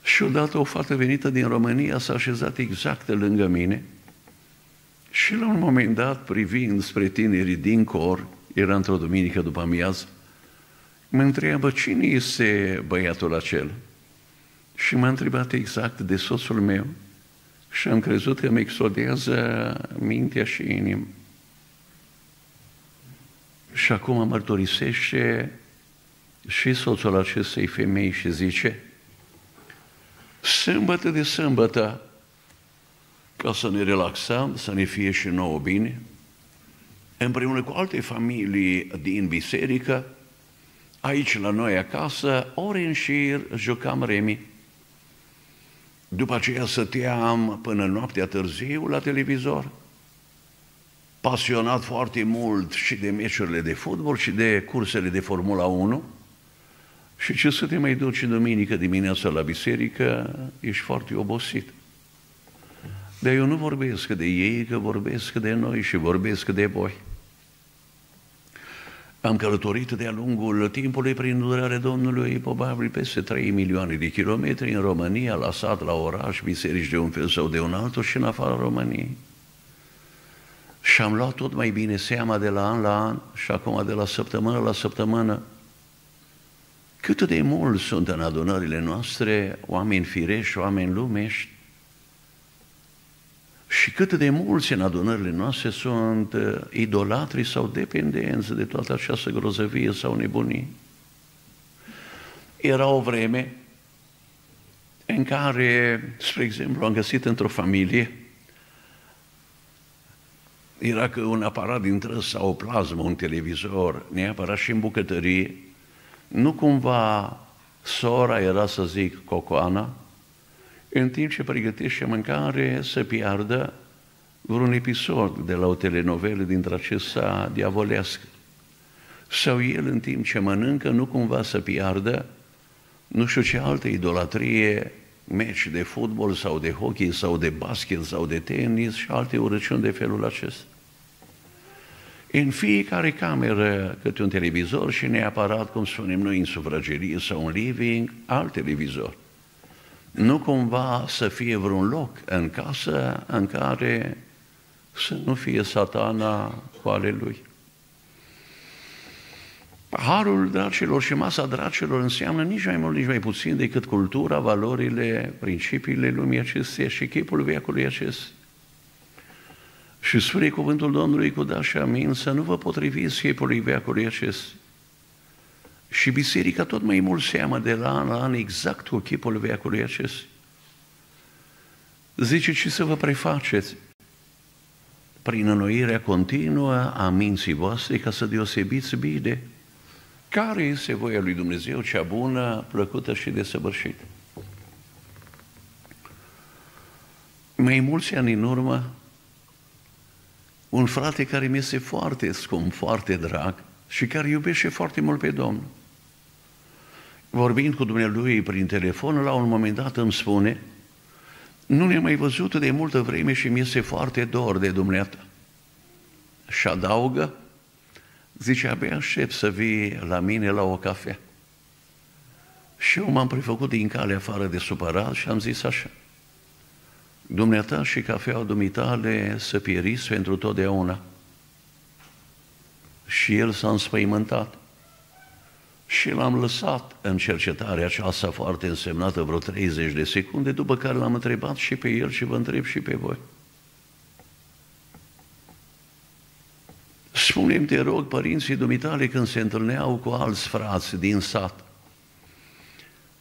Și odată o fată venită din România s-a așezat exact lângă mine și la un moment dat, privind spre tinerii din cor, era într-o duminică după amiază, mă întreabă cine este băiatul acel. Și m-a întrebat exact de soțul meu și am crezut că mi exodează mintea și inima. Și acum mărturisește și soțul acestei femei și zice, sâmbătă de sâmbătă, ca să ne relaxăm, să ne fie și nouă bine, împreună cu alte familii din biserică, aici la noi acasă, ori în șir, jucam remi. După aceea stăteam până noaptea târziu la televizor, pasionat foarte mult și de meciurile de fotbal și de cursele de Formula 1. Și ce să te mai duci duminică dimineața la biserică, ești foarte obosit. Dar eu nu vorbesc de ei, că vorbesc de noi și vorbesc de voi. Am călătorit de-a lungul timpului prin durarea Domnului, probabil peste 3 milioane de kilometri în România, la sat, la oraș, biserici de un fel sau de un altul și în afara României. Și am luat tot mai bine seama de la an la an și acum de la săptămână la săptămână cât de mult sunt în adunările noastre oameni firești, oameni lumești și cât de mulți în adunările noastre sunt uh, idolatri sau dependenți de toată această grozăvie sau nebunie. Era o vreme în care, spre exemplu, am găsit într-o familie era că un aparat din trăs sau o plasmă, un televizor, neapărat și în bucătărie, nu cumva sora era, să zic, cocoana, în timp ce pregătește mâncare să piardă vreun episod de la o telenovelă dintre acesta diavolească. Sau el, în timp ce mănâncă, nu cumva să piardă nu știu ce altă idolatrie, meci de fotbal sau de hockey sau de basket sau de tenis și alte urăciuni de felul acesta. În fiecare cameră câte un televizor și neapărat, cum spunem noi, în sufragerie sau în living, alt televizor. Nu cumva să fie vreun loc în casă în care să nu fie satana cu ale lui. Harul dracilor și masa dracilor înseamnă nici mai mult, nici mai puțin decât cultura, valorile, principiile lumii acesteia și chipul veacului acest. Și spune cuvântul Domnului cu da și amin să nu vă potriviți chipului veacului acest. Și biserica tot mai mult seamă de la an la an exact cu chipul veacului acest. Zice, ce să vă prefaceți? Prin înnoirea continuă a minții voastre ca să deosebiți bine care este voia lui Dumnezeu, cea bună, plăcută și desăvârșită? Mai mulți ani în urmă, un frate care mi este foarte scump, foarte drag și care iubește foarte mult pe Domnul. Vorbind cu Dumnezeu prin telefon, la un moment dat îmi spune nu ne-am mai văzut de multă vreme și mi este foarte dor de Dumneata. Și adaugă, Zice, abia aștept să vii la mine la o cafea. Și eu m-am prefăcut din cale afară de supărat și am zis așa, Dumneata și cafeaua dumitale să pieriți pentru totdeauna. Și el s-a înspăimântat. Și l-am lăsat în cercetarea aceasta foarte însemnată vreo 30 de secunde, după care l-am întrebat și pe el și vă întreb și pe voi. Spune-mi, te rog, părinții dumitale când se întâlneau cu alți frați din sat,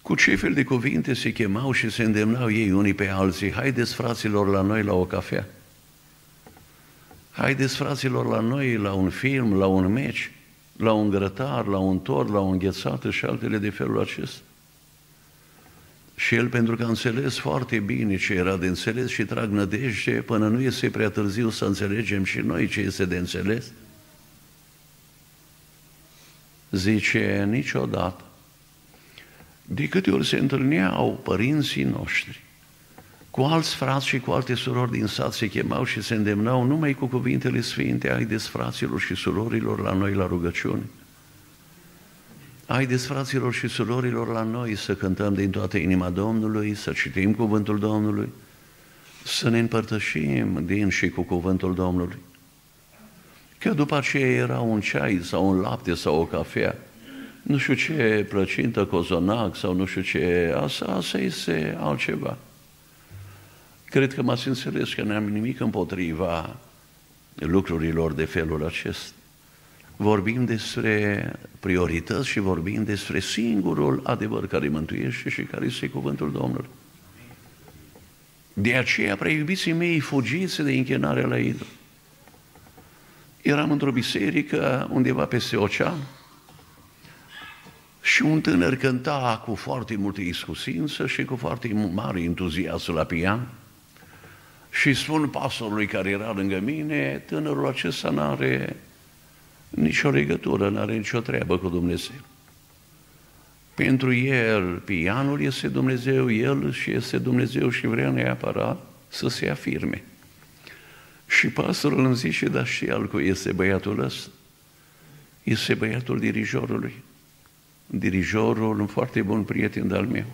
cu ce fel de cuvinte se chemau și se îndemnau ei unii pe alții, haideți fraților la noi la o cafea, haideți fraților la noi la un film, la un meci, la un grătar, la un tort, la o înghețată și altele de felul acesta. Și el, pentru că a înțeles foarte bine ce era de înțeles și trag nădejde, până nu este prea târziu să înțelegem și noi ce este de înțeles, zice, niciodată. De câte ori se întâlneau părinții noștri cu alți frați și cu alte surori din sat se chemau și se îndemnau numai cu cuvintele sfinte, haideți fraților și surorilor la noi la rugăciune. Haideți fraților și surorilor la noi să cântăm din toată inima Domnului, să citim cuvântul Domnului, să ne împărtășim din și cu cuvântul Domnului. Că după aceea era un ceai sau un lapte sau o cafea, nu știu ce plăcintă, cozonac sau nu știu ce, asta, asta este altceva. Cred că m-ați înțeles că n-am nimic împotriva lucrurilor de felul acesta. Vorbim despre priorități și vorbim despre singurul adevăr care mântuiește și care este cuvântul Domnului. De aceea, preiubiții mei, fugiți de închinarea la idol. Eram într-o biserică undeva peste ocean și un tânăr cânta cu foarte multă iscusință și cu foarte mare entuziasm la pian. Și spun pastorului care era lângă mine, tânărul acesta nu are nicio legătură, nu are nicio treabă cu Dumnezeu. Pentru el, pianul este Dumnezeu, el și este Dumnezeu și vrea neapărat să se afirme. Și pastorul îmi zice, dar și al cu este băiatul ăsta? Este băiatul dirijorului. Dirijorul, un foarte bun prieten de-al meu.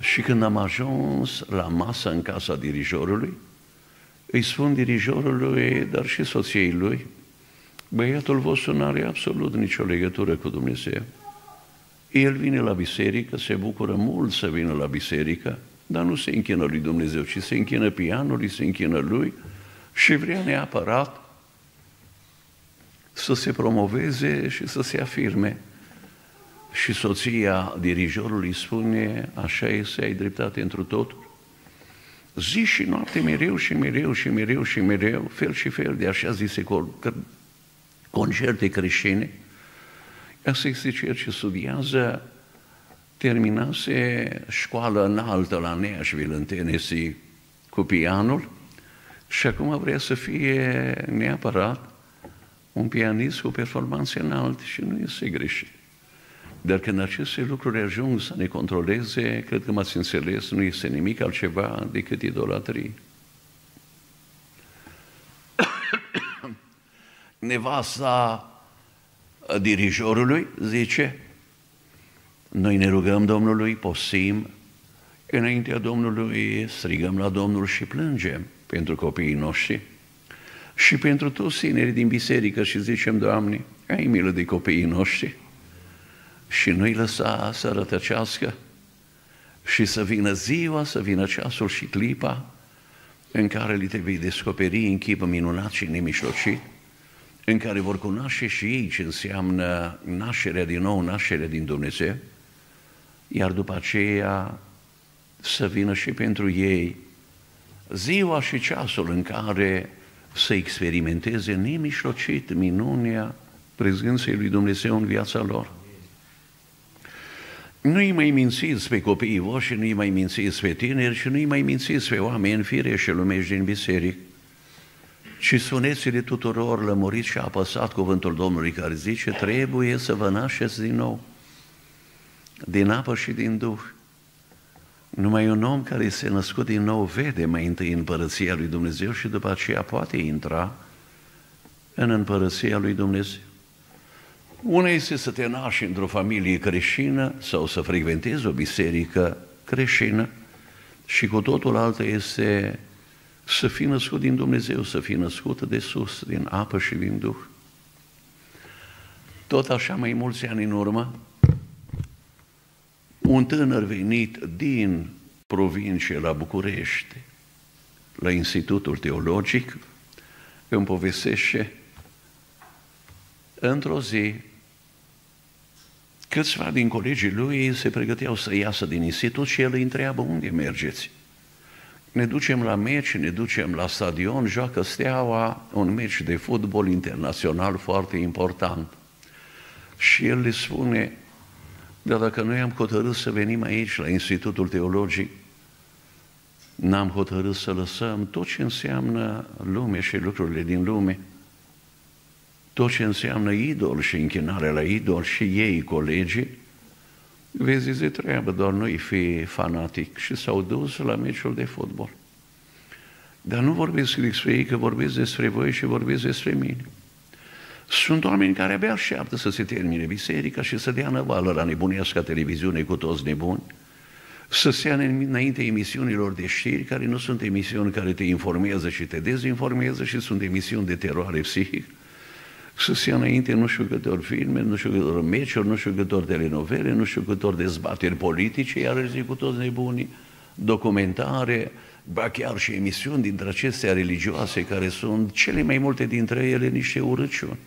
Și când am ajuns la masă în casa dirijorului, îi spun dirijorului, dar și soției lui, băiatul vostru nu are absolut nicio legătură cu Dumnezeu. El vine la biserică, se bucură mult să vină la biserică, dar nu se închină lui Dumnezeu, ci se închină pianului, se închină lui și vrea neapărat să se promoveze și să se afirme. Și soția dirijorului spune, așa este, ai dreptate întru totul. Zi și noapte mereu și mereu și mereu și mereu, fel și fel de așa zise concerte creștine. Asta este ceea ce studiază terminase școală înaltă la Nashville, în Tennessee, cu pianul și acum vrea să fie neapărat un pianist cu performanțe înalte și nu este greșit. Dar când aceste lucruri ajung să ne controleze, cred că m-ați înțeles, nu este nimic altceva decât idolatrie. [COUGHS] Nevasta dirijorului zice, noi ne rugăm Domnului, posim, înaintea Domnului strigăm la Domnul și plângem pentru copiii noștri. și pentru toți tinerii din biserică și zicem, Doamne, ai milă de copiii noștri și nu-i lăsa să rătăcească și să vină ziua, să vină ceasul și clipa în care li te vei descoperi în chip minunat și nemișlocit, în care vor cunoaște și ei ce înseamnă nașterea din nou, nașterea din Dumnezeu, iar după aceea să vină și pentru ei ziua și ceasul în care să experimenteze nemișlocit minunea prezenței lui Dumnezeu în viața lor. Nu-i mai mințiți pe copiii voștri, nu-i mai mințiți pe tineri și nu-i mai mințiți pe oameni fire și lumești din biserică, ci suneți-le tuturor lămurit și apăsat cuvântul Domnului care zice, trebuie să vă nașeți din nou, din apă și din Duh. Numai un om care se născut din nou vede mai întâi împărăția lui Dumnezeu și după aceea poate intra în împărăția lui Dumnezeu. Una este să te naști într-o familie creștină sau să frecventezi o biserică creștină și cu totul altă este să fii născut din Dumnezeu, să fii născut de sus, din apă și din Duh. Tot așa mai mulți ani în urmă, un tânăr venit din provincie la București, la Institutul Teologic, îmi povestește într-o zi câțiva din colegii lui se pregăteau să iasă din institut și el îi întreabă unde mergeți. Ne ducem la meci, ne ducem la stadion, joacă Steaua, un meci de fotbal internațional foarte important. Și el le spune, dar dacă noi am hotărât să venim aici, la Institutul Teologic, n-am hotărât să lăsăm tot ce înseamnă lume și lucrurile din lume, tot ce înseamnă idol și închinare la idol și ei, colegii, vezi de treabă, doar nu-i fi fanatic și s-au dus la meciul de fotbal. Dar nu vorbesc despre ei, că vorbesc despre voi și vorbesc despre mine. Sunt oameni care abia așteaptă să se termine biserica și să dea năvală la nebunească televiziune cu toți nebuni, să se ia înainte emisiunilor de știri, care nu sunt emisiuni care te informează și te dezinformează, și sunt emisiuni de teroare psihică, să se ia înainte nu știu câte ori filme, nu știu câte ori meciuri, nu știu câte ori telenovele, nu știu câte ori dezbateri politice, iar zic cu toți nebunii, documentare, ba chiar și emisiuni dintre acestea religioase, care sunt cele mai multe dintre ele niște urăciuni.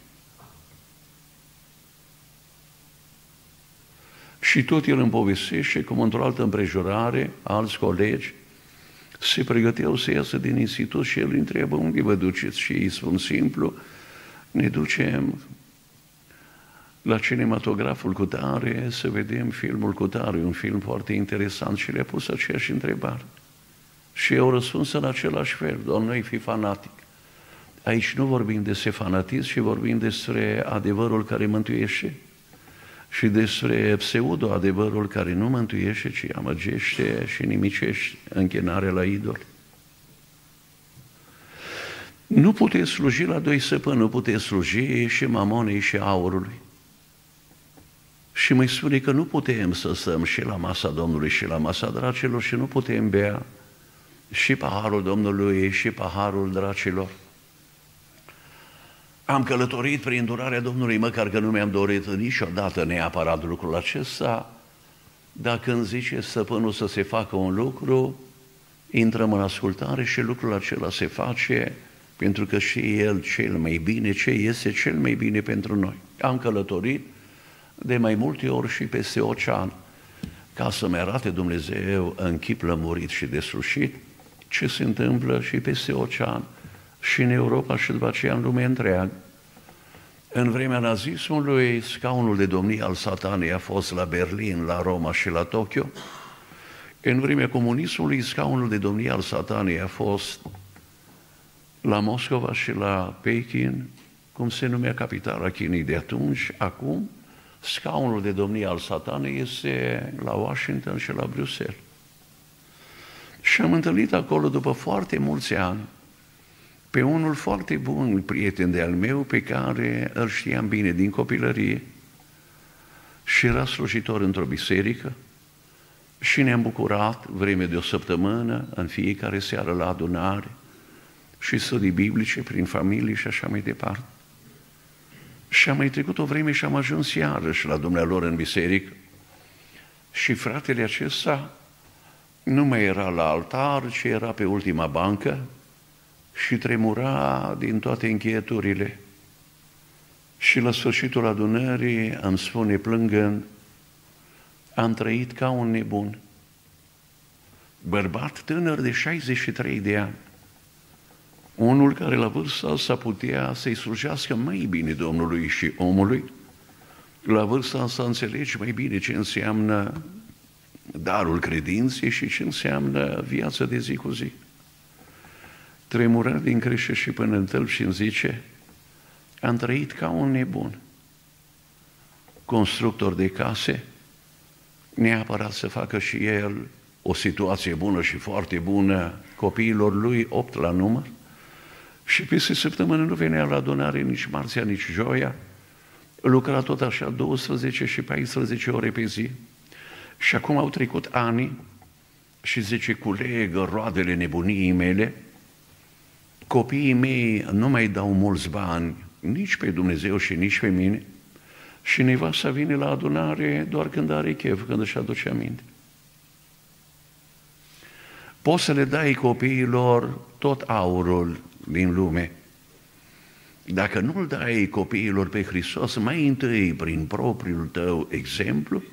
Și tot el îmi povestește cum într-o altă împrejurare, alți colegi se pregăteau să iasă din institut și el îi întreabă unde vă duceți și ei spun simplu, ne ducem la cinematograful cu tare să vedem filmul cu tare, un film foarte interesant și le-a pus aceeași întrebare. Și eu răspuns în același fel, doar noi fi fanatic. Aici nu vorbim despre fanatism, ci vorbim despre adevărul care mântuiește și despre pseudo-adevărul care nu mântuiește, ci amăgește și nimicește închinarea la idol. Nu puteți sluji la doi săpâni, nu puteți sluji și mamonei și aurului. Și mai spune că nu putem să stăm și la masa Domnului și la masa dracilor și nu putem bea și paharul Domnului și paharul dracilor. Am călătorit prin durarea Domnului, măcar că nu mi-am dorit niciodată neapărat lucrul acesta, dar când zice stăpânul să se facă un lucru, intrăm în ascultare și lucrul acela se face pentru că și El cel mai bine, ce este cel mai bine pentru noi. Am călătorit de mai multe ori și peste ocean, ca să-mi arate Dumnezeu în chip lămurit și deslușit ce se întâmplă și peste ocean, și în Europa și după aceea în lumea întreagă. În vremea nazismului, scaunul de domnie al satanei a fost la Berlin, la Roma și la Tokyo. În vremea comunismului, scaunul de domnie al satanei a fost la Moscova și la Pekin, cum se numea capitala Chinei de atunci, acum, scaunul de domnie al satanei este la Washington și la Bruxelles. Și am întâlnit acolo, după foarte mulți ani, pe unul foarte bun prieten de al meu, pe care îl știam bine din copilărie și era slujitor într-o biserică și ne-am bucurat vreme de o săptămână în fiecare seară la adunare și studii biblice prin familie și așa mai departe. Și am mai trecut o vreme și am ajuns iarăși la dumnealor în biserică și fratele acesta nu mai era la altar, ci era pe ultima bancă și tremura din toate încheieturile. Și la sfârșitul adunării îmi spune plângând, am trăit ca un nebun. Bărbat tânăr de 63 de ani. Unul care la vârsta asta putea să-i slujească mai bine Domnului și omului. La vârsta asta înțelegi mai bine ce înseamnă darul credinței și ce înseamnă viața de zi cu zi. Tremura din crește și până în tălp și îmi zice, am trăit ca un nebun. Constructor de case, neapărat să facă și el o situație bună și foarte bună copiilor lui, opt la număr, și peste săptămână nu venea la adunare nici marțea, nici joia, lucra tot așa 12 și 14 ore pe zi. Și acum au trecut ani și zice, culegă roadele nebuniei mele, copiii mei nu mai dau mulți bani, nici pe Dumnezeu și nici pe mine, și nevasta vine la adunare doar când are chef, când își aduce aminte. Poți să le dai copiilor tot aurul din lume. Dacă nu-l dai copiilor pe Hristos, mai întâi prin propriul tău exemplu,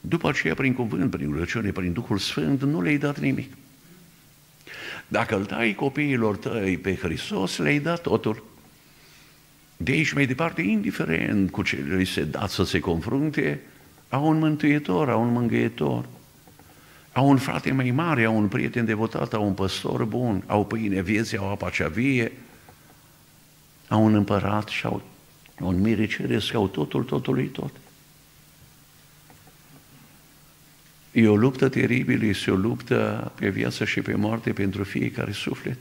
după aceea prin cuvânt, prin rugăciune, prin Duhul Sfânt, nu le-ai dat nimic. Dacă îl dai copiilor tăi pe Hristos, le-ai dat totul. De aici mai departe, indiferent cu ce le se dat să se confrunte, au un mântuitor, au un mângâietor. Au un frate mai mare, au un prieten devotat, au un păstor bun, au pâine vieții, au apa cea vie, au un împărat și au un mire ceresc, au totul, totului tot. E o luptă teribilă, este o luptă pe viață și pe moarte pentru fiecare suflet.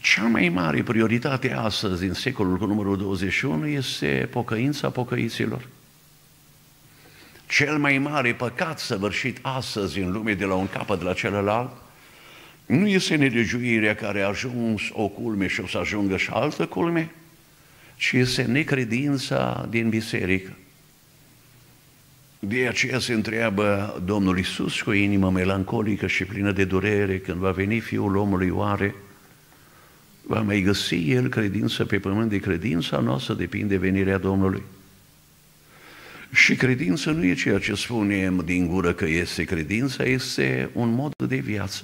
Cea mai mare prioritate astăzi, în secolul cu numărul 21, este pocăința pocăiților. Cel mai mare păcat săvârșit astăzi în lume de la un capăt la celălalt nu este nelegiuirea care a ajuns o culme și o să ajungă și altă culme, ci este necredința din biserică. De aceea se întreabă Domnul Isus cu o inimă melancolică și plină de durere când va veni Fiul omului oare, va mai găsi El credință pe pământ de credința noastră depinde venirea Domnului. Și credința nu e ceea ce spunem din gură că este credința, este un mod de viață.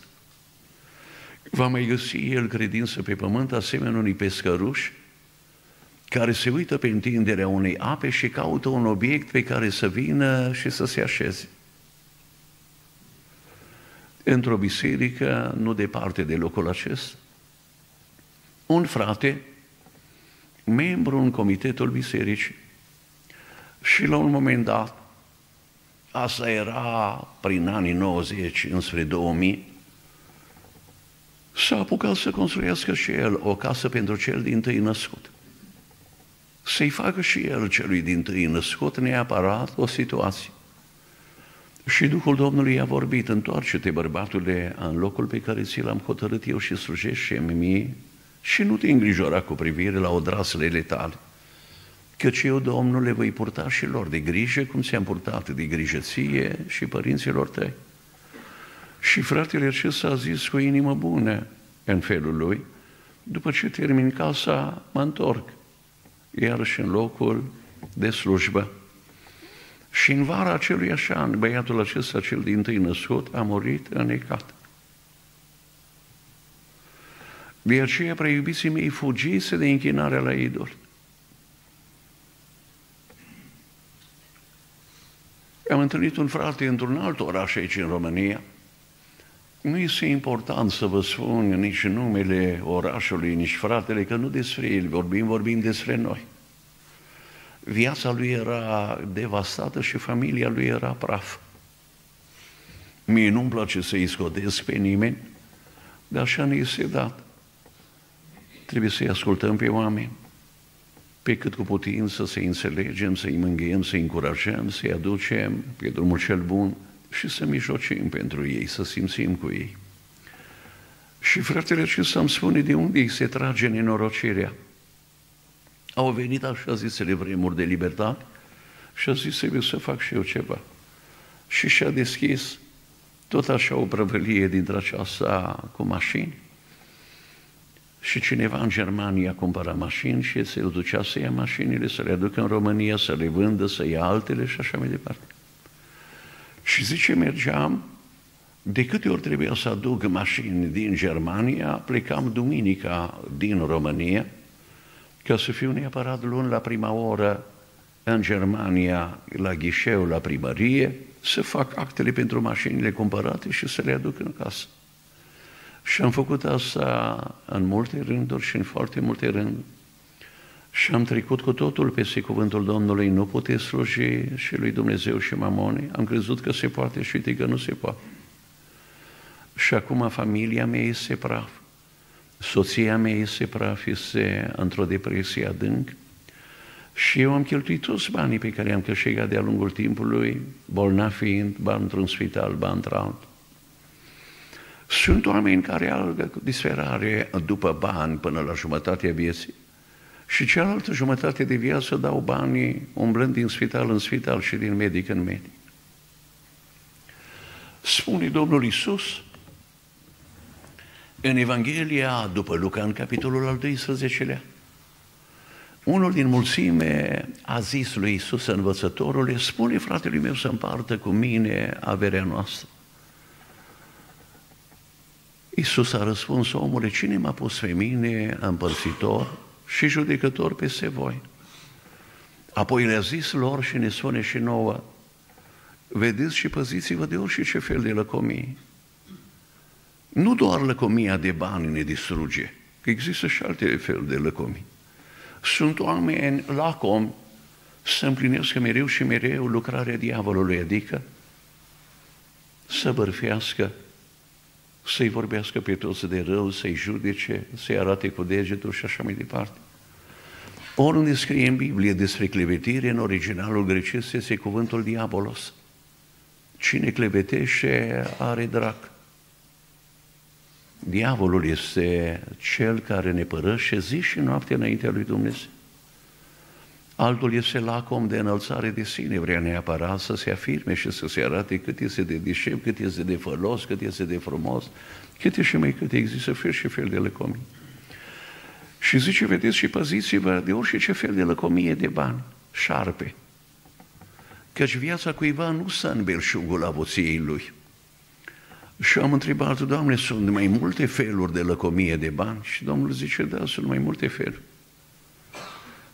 Va mai găsi el credință pe pământ asemenea unui pescăruș care se uită pe întinderea unei ape și caută un obiect pe care să vină și să se așeze. Într-o biserică, nu departe de locul acesta, un frate, membru în comitetul bisericii, și la un moment dat, asta era prin anii 90 înspre 2000, s-a apucat să construiască și el o casă pentru cel din tâi născut. Să-i facă și el celui din tâi născut neapărat o situație. Și Duhul Domnului i-a vorbit, întoarce-te, bărbatule, în locul pe care ți l-am hotărât eu și slujește mie și nu te îngrijora cu privire la odraslele tale căci eu, Domnul, le voi purta și lor de grijă, cum ți-am purtat de grijă ție și părinților tăi. Și fratele acesta a zis cu inimă bună în felul lui, după ce termin casa, mă întorc, iarăși în locul de slujbă. Și în vara acelui așa, băiatul acesta, cel din tâi născut, a murit înecat. De aceea, preiubiții mei, fugise de închinarea la idol. Am întâlnit un frate într-un alt oraș aici în România. Nu este important să vă spun nici numele orașului, nici fratele, că nu despre el vorbim, vorbim despre noi. Viața lui era devastată și familia lui era praf. Mie nu-mi place să-i scotesc pe nimeni, dar așa ne este dat. Trebuie să-i ascultăm pe oameni pe cât cu putință să-i înțelegem, să-i mângâiem, să-i încurajăm, să-i aducem pe drumul cel bun și să mijlocim pentru ei, să simțim cu ei. Și fratele acesta îmi spune de unde îi se trage nenorocirea. Au venit așa zisele vremuri de libertate și a zis, trebuie să fac și eu ceva. Și și-a deschis tot așa o prăvălie dintre aceasta cu mașini. Și cineva în Germania cumpăra mașini și se ducea să ia mașinile, să le aducă în România, să le vândă, să ia altele și așa mai departe. Și zice, mergeam, de câte ori trebuia să aduc mașini din Germania, plecam duminica din România, ca să fiu neapărat luni la prima oră în Germania, la ghișeu, la primărie, să fac actele pentru mașinile cumpărate și să le aduc în casă. Și am făcut asta în multe rânduri și în foarte multe rânduri. Și am trecut cu totul peste cuvântul Domnului, nu puteți sluji și lui Dumnezeu și mamone. Am crezut că se poate și uite că nu se poate. Și acum familia mea este praf. Soția mea este praf, este într-o depresie adânc. Și eu am cheltuit toți banii pe care am câștigat de-a lungul timpului, bolnav fiind, bani într-un spital, bani într-altul. Sunt oameni care alergă cu disperare după bani până la jumătatea vieții și cealaltă jumătate de viață dau banii umblând din spital în spital și din medic în medic. Spune Domnul Isus în Evanghelia după Luca, în capitolul al 12-lea, unul din mulțime a zis lui Isus învățătorule, spune fratelui meu să împartă cu mine averea noastră. Iisus a răspuns, omule, cine m-a pus pe mine împărțitor și judecător peste voi? Apoi le-a zis lor și ne spune și nouă, vedeți și păziți-vă de orice ce fel de lăcomii. Nu doar lăcomia de bani ne distruge, că există și alte fel de lăcomii. Sunt oameni lacom să împlinesc mereu și mereu lucrarea diavolului, adică să bărfească să-i vorbească pe toți de rău, să-i judece, să-i arate cu degetul și așa mai departe. Oriunde scrie în Biblie despre clevetire, în originalul grecesc este cuvântul diabolos. Cine clevetește are drac. Diavolul este cel care ne părăște zi și noapte înaintea lui Dumnezeu. Altul este lacom de înălțare de sine, vrea neapărat să se afirme și să se arate cât este de deșept, cât este de folos, cât este de frumos, cât și mai cât există fel și fel de lăcomii. Și zice, vedeți și păziți-vă de orice ce fel de lăcomie de bani, șarpe. Căci viața cuiva nu stă în belșugul avuției lui. Și am întrebat, Doamne, sunt mai multe feluri de lăcomie de bani? Și Domnul zice, da, sunt mai multe feluri.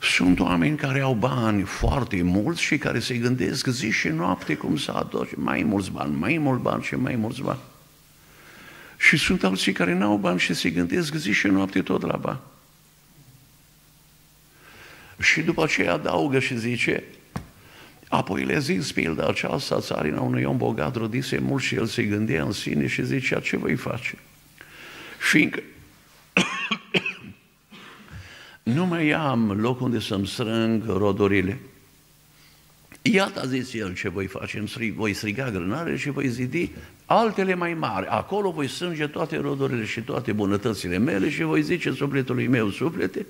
Sunt oameni care au bani foarte mulți și care se gândesc zi și noapte cum să aduce mai mulți bani, mai mulți bani și mai mulți bani. Și sunt alții care n-au bani și se gândesc zi și noapte tot la bani. Și după aceea adaugă și zice, apoi le zis pilda aceasta, țarina unui om bogat rodise mult și el se gândea în sine și zicea, ce voi face? Fiindcă nu mai am loc unde să-mi strâng rodurile. Iată, a zis el, ce voi face, îmi strig, voi striga grânare și voi zidi altele mai mari. Acolo voi strânge toate rodurile și toate bunătățile mele și voi zice sufletului meu, suflete,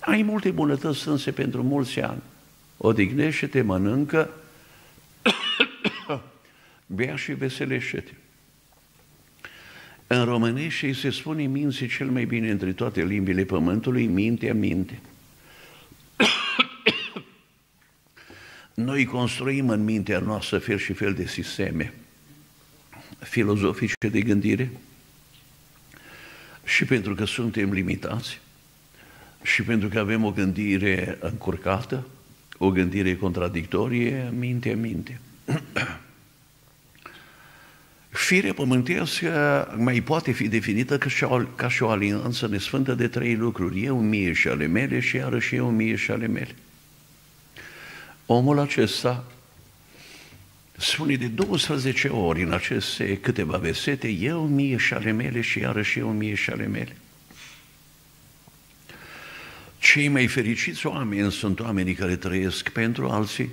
ai multe bunătăți strânse pentru mulți ani. Odihnește-te, mănâncă, [COUGHS] bea și veselește-te. În românește se spune minții cel mai bine între toate limbile pământului, mintea minte. [COUGHS] Noi construim în mintea noastră fel și fel de sisteme filozofice de gândire și pentru că suntem limitați și pentru că avem o gândire încurcată, o gândire contradictorie, minte, minte. [COUGHS] Firea pământească mai poate fi definită ca și, o, ca și o alianță nesfântă de trei lucruri. Eu mie și ale mele și iarăși eu mie și ale mele. Omul acesta spune de 12 ori în aceste câteva versete, eu mie și ale mele și iarăși eu mie și ale mele. Cei mai fericiți oameni sunt oamenii care trăiesc pentru alții,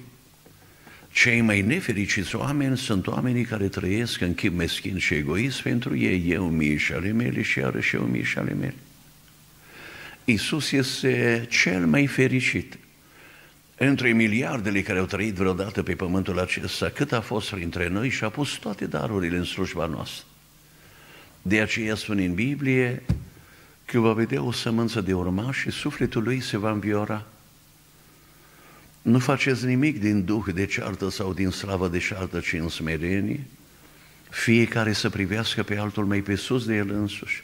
Cei mai nefericiți oameni sunt oamenii care trăiesc în chip meschin și egoist pentru ei, eu mii și ale mele și iarăși eu mii și ale mele. Iisus este cel mai fericit. Între miliardele care au trăit vreodată pe pământul acesta, cât a fost printre noi și a pus toate darurile în slujba noastră. De aceea spune în Biblie că va vedea o sămânță de urma și sufletul lui se va înviora. Nu faceți nimic din duh de ceartă sau din slavă de ceartă, ci în smerenie, fiecare să privească pe altul mai pe sus de el însuși.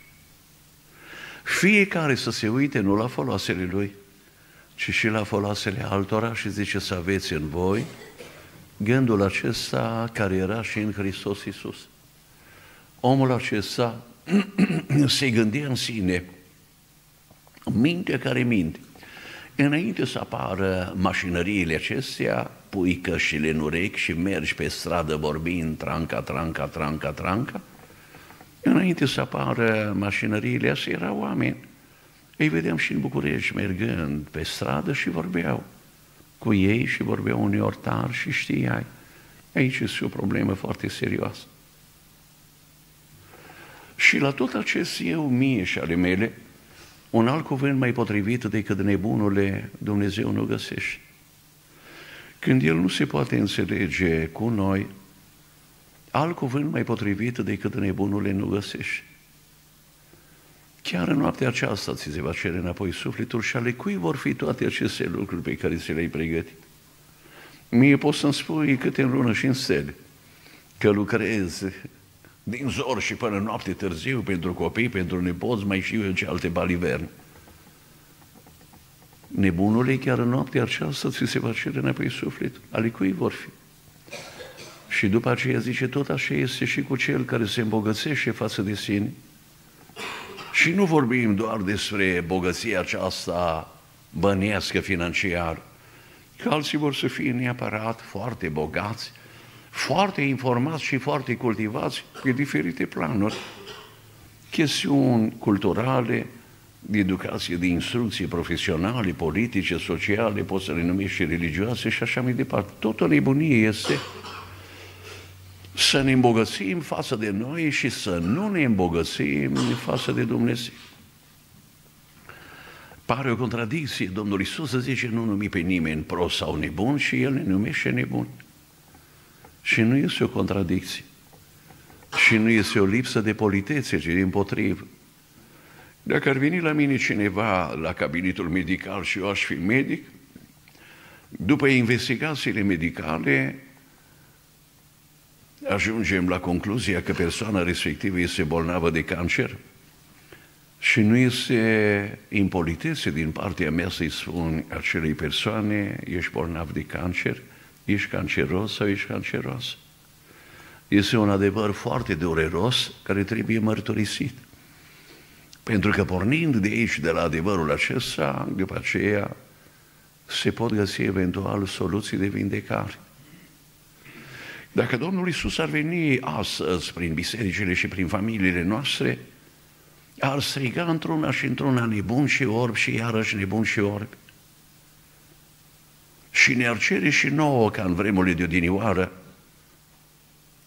Fiecare să se uite nu la foloasele lui, ci și la foloasele altora și zice să aveți în voi gândul acesta care era și în Hristos Iisus. Omul acesta [CLEARS THROAT] se gândea în sine, minte care minte. Înainte să apară mașinăriile acestea, pui cășile în urechi și mergi pe stradă vorbind tranca, tranca, tranca, tranca, înainte să apară mașinăriile astea, erau oameni. Îi vedeam și în București mergând pe stradă și vorbeau cu ei și vorbeau uneori tari și știai. Aici este o problemă foarte serioasă. Și la tot acest eu mie și ale mele, un alt cuvânt mai potrivit decât nebunule Dumnezeu nu găsește. Când El nu se poate înțelege cu noi, alt cuvânt mai potrivit decât nebunule nu găsește. Chiar în noaptea aceasta ți se va cere înapoi sufletul și ale cui vor fi toate aceste lucruri pe care ți le-ai pregătit. Mie poți să-mi spui câte în lună și în stele, că lucrezi din zor și până noapte târziu pentru copii, pentru nepoți, mai știu eu ce alte baliverne. Nebunule, chiar în noaptea aceasta ți se va cere înapoi suflet. Ale cui vor fi? Și după aceea zice, tot așa este și cu cel care se îmbogățește față de sine. Și nu vorbim doar despre bogăția aceasta bănească financiar, că alții vor să fie neapărat foarte bogați, foarte informați și foarte cultivați pe diferite planuri. Chestiuni culturale, de educație, de instrucție profesionale, politice, sociale, poți să le numești și religioase și așa mai departe. Tot o nebunie este să ne îmbogățim față de noi și să nu ne îmbogățim față de Dumnezeu. Pare o contradicție. Domnul Iisus zice, nu numi pe nimeni prost sau nebun și El ne numește nebun. Și nu este o contradicție. Și nu este o lipsă de politețe, ci din potrivă. Dacă ar veni la mine cineva la cabinetul medical și eu aș fi medic, după investigațiile medicale, ajungem la concluzia că persoana respectivă este bolnavă de cancer și nu este impolitețe din partea mea să-i spun acelei persoane, ești bolnav de cancer, ești canceros sau ești canceros. Este un adevăr foarte dureros care trebuie mărturisit. Pentru că pornind de aici, de la adevărul acesta, după aceea se pot găsi eventual soluții de vindecare. Dacă Domnul Isus ar veni astăzi prin bisericile și prin familiile noastre, ar striga într-una și într-una nebun și orb și iarăși nebun și orb. Și ne-ar cere și nouă, ca în vremurile de odinioară,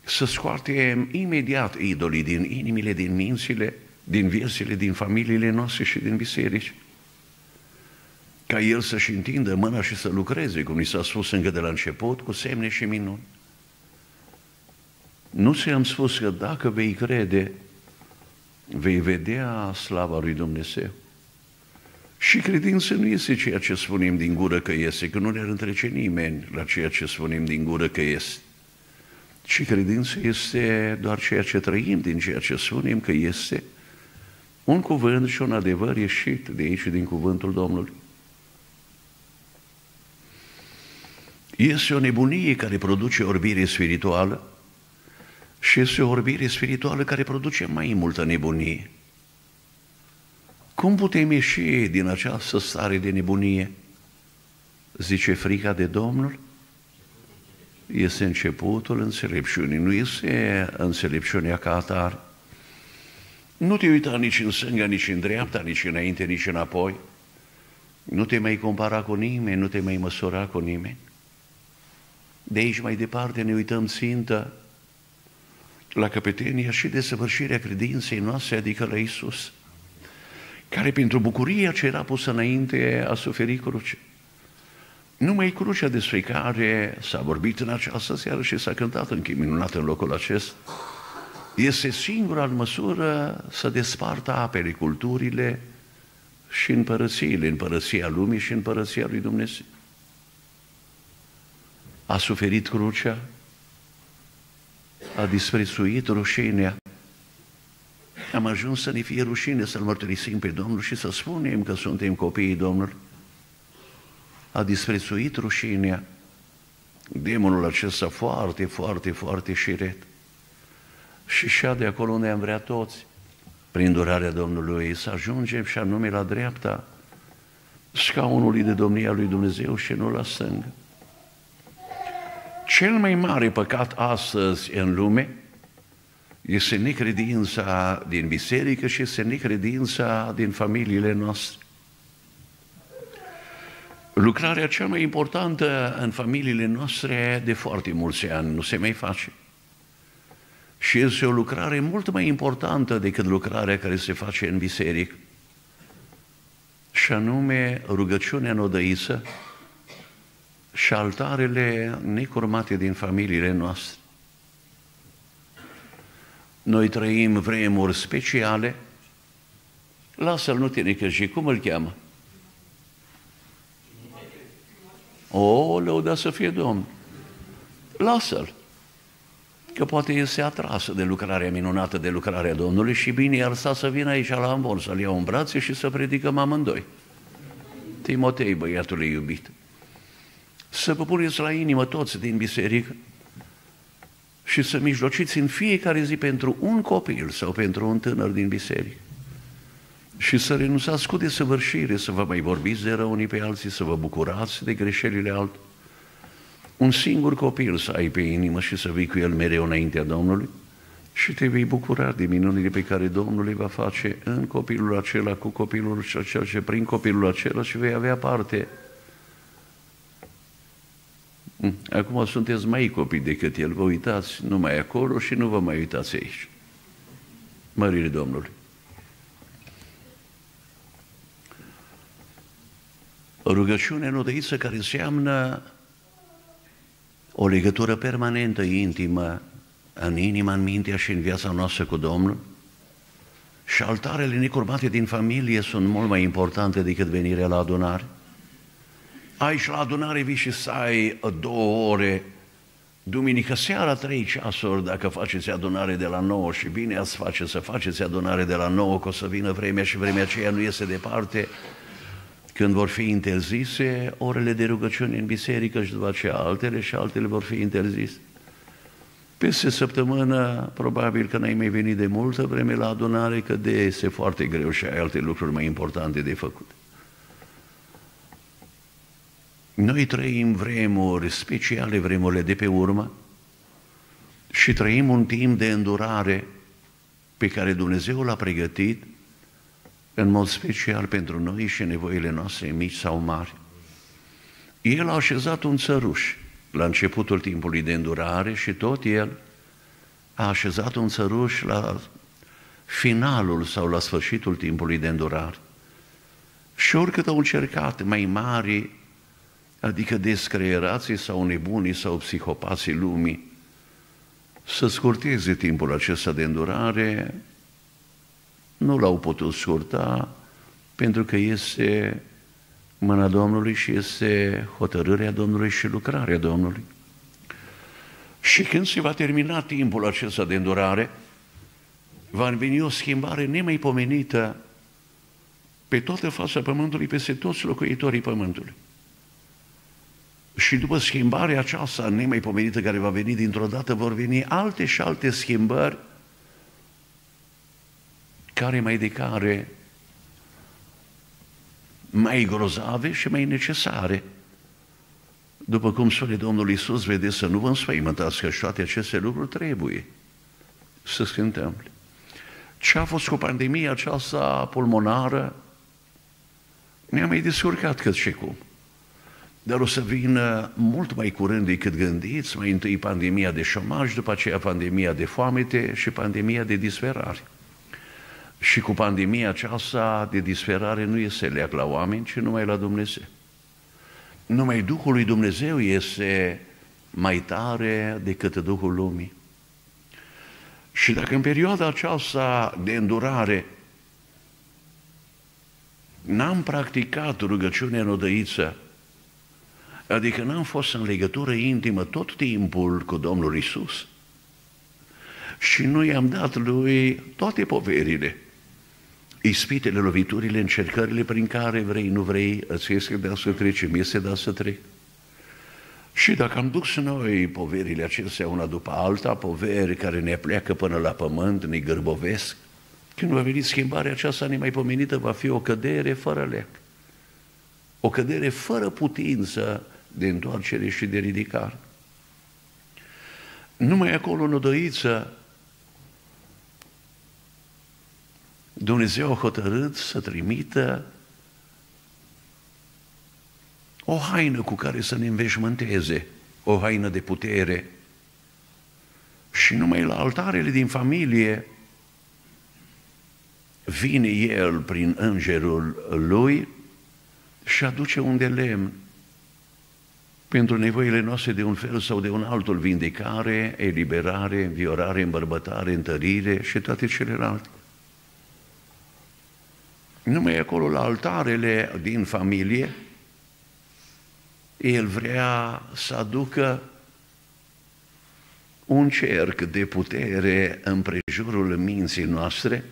să scoatem imediat idolii din inimile, din mințile, din viețile, din familiile noastre și din biserici. Ca El să-și întindă mâna și să lucreze, cum ni s-a spus încă de la început, cu semne și minuni. Nu ți-am spus că dacă vei crede, vei vedea slava lui Dumnezeu. Și credință nu este ceea ce spunem din gură că este, că nu ne-ar întrece nimeni la ceea ce spunem din gură că este. Și credință este doar ceea ce trăim din ceea ce spunem că este un cuvânt și un adevăr ieșit de aici din cuvântul Domnului. Este o nebunie care produce orbire spirituală și este o orbire spirituală care produce mai multă nebunie. Cum putem ieși din această stare de nebunie? Zice frica de Domnul? Este începutul înțelepciunii, nu este înțelepciunea ca atare. Nu te uita nici în stânga, nici în dreapta, nici înainte, nici înapoi. Nu te mai compara cu nimeni, nu te mai măsura cu nimeni. De aici mai departe ne uităm țintă la căpetenia și desăvârșirea credinței noastre, adică la Isus, care pentru bucuria ce era pusă înainte a suferit cruce. Numai crucea despre care s-a vorbit în această seară și s-a cântat încă minunat în locul acesta, este singura în măsură să despartă apele, culturile și împărățiile, împărăția lumii și împărăția lui Dumnezeu. A suferit crucea, a disprețuit rușinea. Am ajuns să ne fie rușine să-L mărturisim pe Domnul și să spunem că suntem copiii Domnului. A disprețuit rușinea. Demonul acesta foarte, foarte, foarte șiret. Și și de acolo unde am vrea toți, prin durarea Domnului, să ajungem și anume la dreapta scaunului de domnia lui Dumnezeu și nu la stângă. Cel mai mare păcat astăzi în lume este necredința din biserică și este necredința din familiile noastre. Lucrarea cea mai importantă în familiile noastre de foarte mulți ani nu se mai face. Și este o lucrare mult mai importantă decât lucrarea care se face în biserică. Și anume rugăciunea nodăiță, și altarele necurmate din familiile noastre. Noi trăim vremuri speciale, lasă-l, nu te necăji, cum îl cheamă? O, lăuda să fie Domn. Lasă-l. Că poate este atrasă de lucrarea minunată, de lucrarea Domnului și bine ar sta să vină aici la Ambon, să-l iau în brațe și să predicăm amândoi. Timotei, băiatul iubit să vă puneți la inimă toți din biserică și să mijlociți în fiecare zi pentru un copil sau pentru un tânăr din biserică. Și să renunțați cu desăvârșire, să vă mai vorbiți de rău unii pe alții, să vă bucurați de greșelile altor. Un singur copil să ai pe inimă și să vii cu el mereu înaintea Domnului și te vei bucura de minunile pe care Domnul le va face în copilul acela, cu copilul acela și prin copilul acela și vei avea parte Mm. Acum sunteți mai copii decât el, vă uitați numai acolo și nu vă mai uitați aici. Mărire Domnului. O rugăciune nodăiță care înseamnă o legătură permanentă, intimă, în inima, în mintea și în viața noastră cu Domnul. Și altarele necurmate din familie sunt mult mai importante decât venirea la adunare aici la adunare vii și să ai două ore, duminică seara trei ceasuri, dacă faceți adunare de la nouă și bine ați face să faceți adunare de la nouă, că o să vină vremea și vremea aceea nu iese departe, când vor fi interzise orele de rugăciune în biserică și după aceea altele și altele vor fi interzise. Peste săptămână, probabil că n-ai mai venit de multă vreme la adunare, că de este foarte greu și ai alte lucruri mai importante de făcut. Noi trăim vremuri speciale, vremurile de pe urmă și trăim un timp de îndurare pe care Dumnezeu l-a pregătit în mod special pentru noi și nevoile noastre mici sau mari. El a așezat un țăruș la începutul timpului de îndurare și tot el a așezat un țăruș la finalul sau la sfârșitul timpului de îndurare. Și oricât au încercat mai mari adică descreierații sau nebunii sau psihopații lumii, să scurteze timpul acesta de îndurare, nu l-au putut scurta pentru că este mâna Domnului și este hotărârea Domnului și lucrarea Domnului. Și când se va termina timpul acesta de îndurare, va veni o schimbare nemaipomenită pe toată fața Pământului, peste toți locuitorii Pământului. Și după schimbarea aceasta nemaipomenită care va veni dintr-o dată, vor veni alte și alte schimbări care mai de care mai grozave și mai necesare. După cum spune Domnul Iisus, vedeți să nu vă înspăimântați că și toate aceste lucruri trebuie să se întâmple. Ce a fost cu pandemia aceasta pulmonară? Ne-am mai descurcat cât și cum. Dar o să vină mult mai curând decât gândiți, mai întâi pandemia de șomaj, după aceea pandemia de foamete și pandemia de disperare. Și cu pandemia aceasta de disperare nu este leac la oameni, ci numai la Dumnezeu. Numai Duhul lui Dumnezeu este mai tare decât Duhul lumii. Și dacă în perioada aceasta de îndurare n-am practicat rugăciunea în odăiță, adică n-am fost în legătură intimă tot timpul cu Domnul Isus și nu i-am dat lui toate poverile, ispitele, loviturile, încercările prin care vrei, nu vrei, îți este da să treci, mi este da să trec. Și dacă am dus noi poverile acestea una după alta, poveri care ne pleacă până la pământ, ne gârbovesc, când va veni schimbarea aceasta nemaipomenită, va fi o cădere fără lec. O cădere fără putință de întoarcere și de ridicare. Numai acolo în odăiță Dumnezeu a hotărât să trimită o haină cu care să ne înveșmânteze, o haină de putere. Și numai la altarele din familie vine El prin îngerul Lui și aduce un de lemn pentru nevoile noastre de un fel sau de un altul, vindecare, eliberare, înviorare, îmbărbătare, întărire și toate celelalte. Numai acolo, la altarele din familie, el vrea să aducă un cerc de putere în prejurul minții noastre,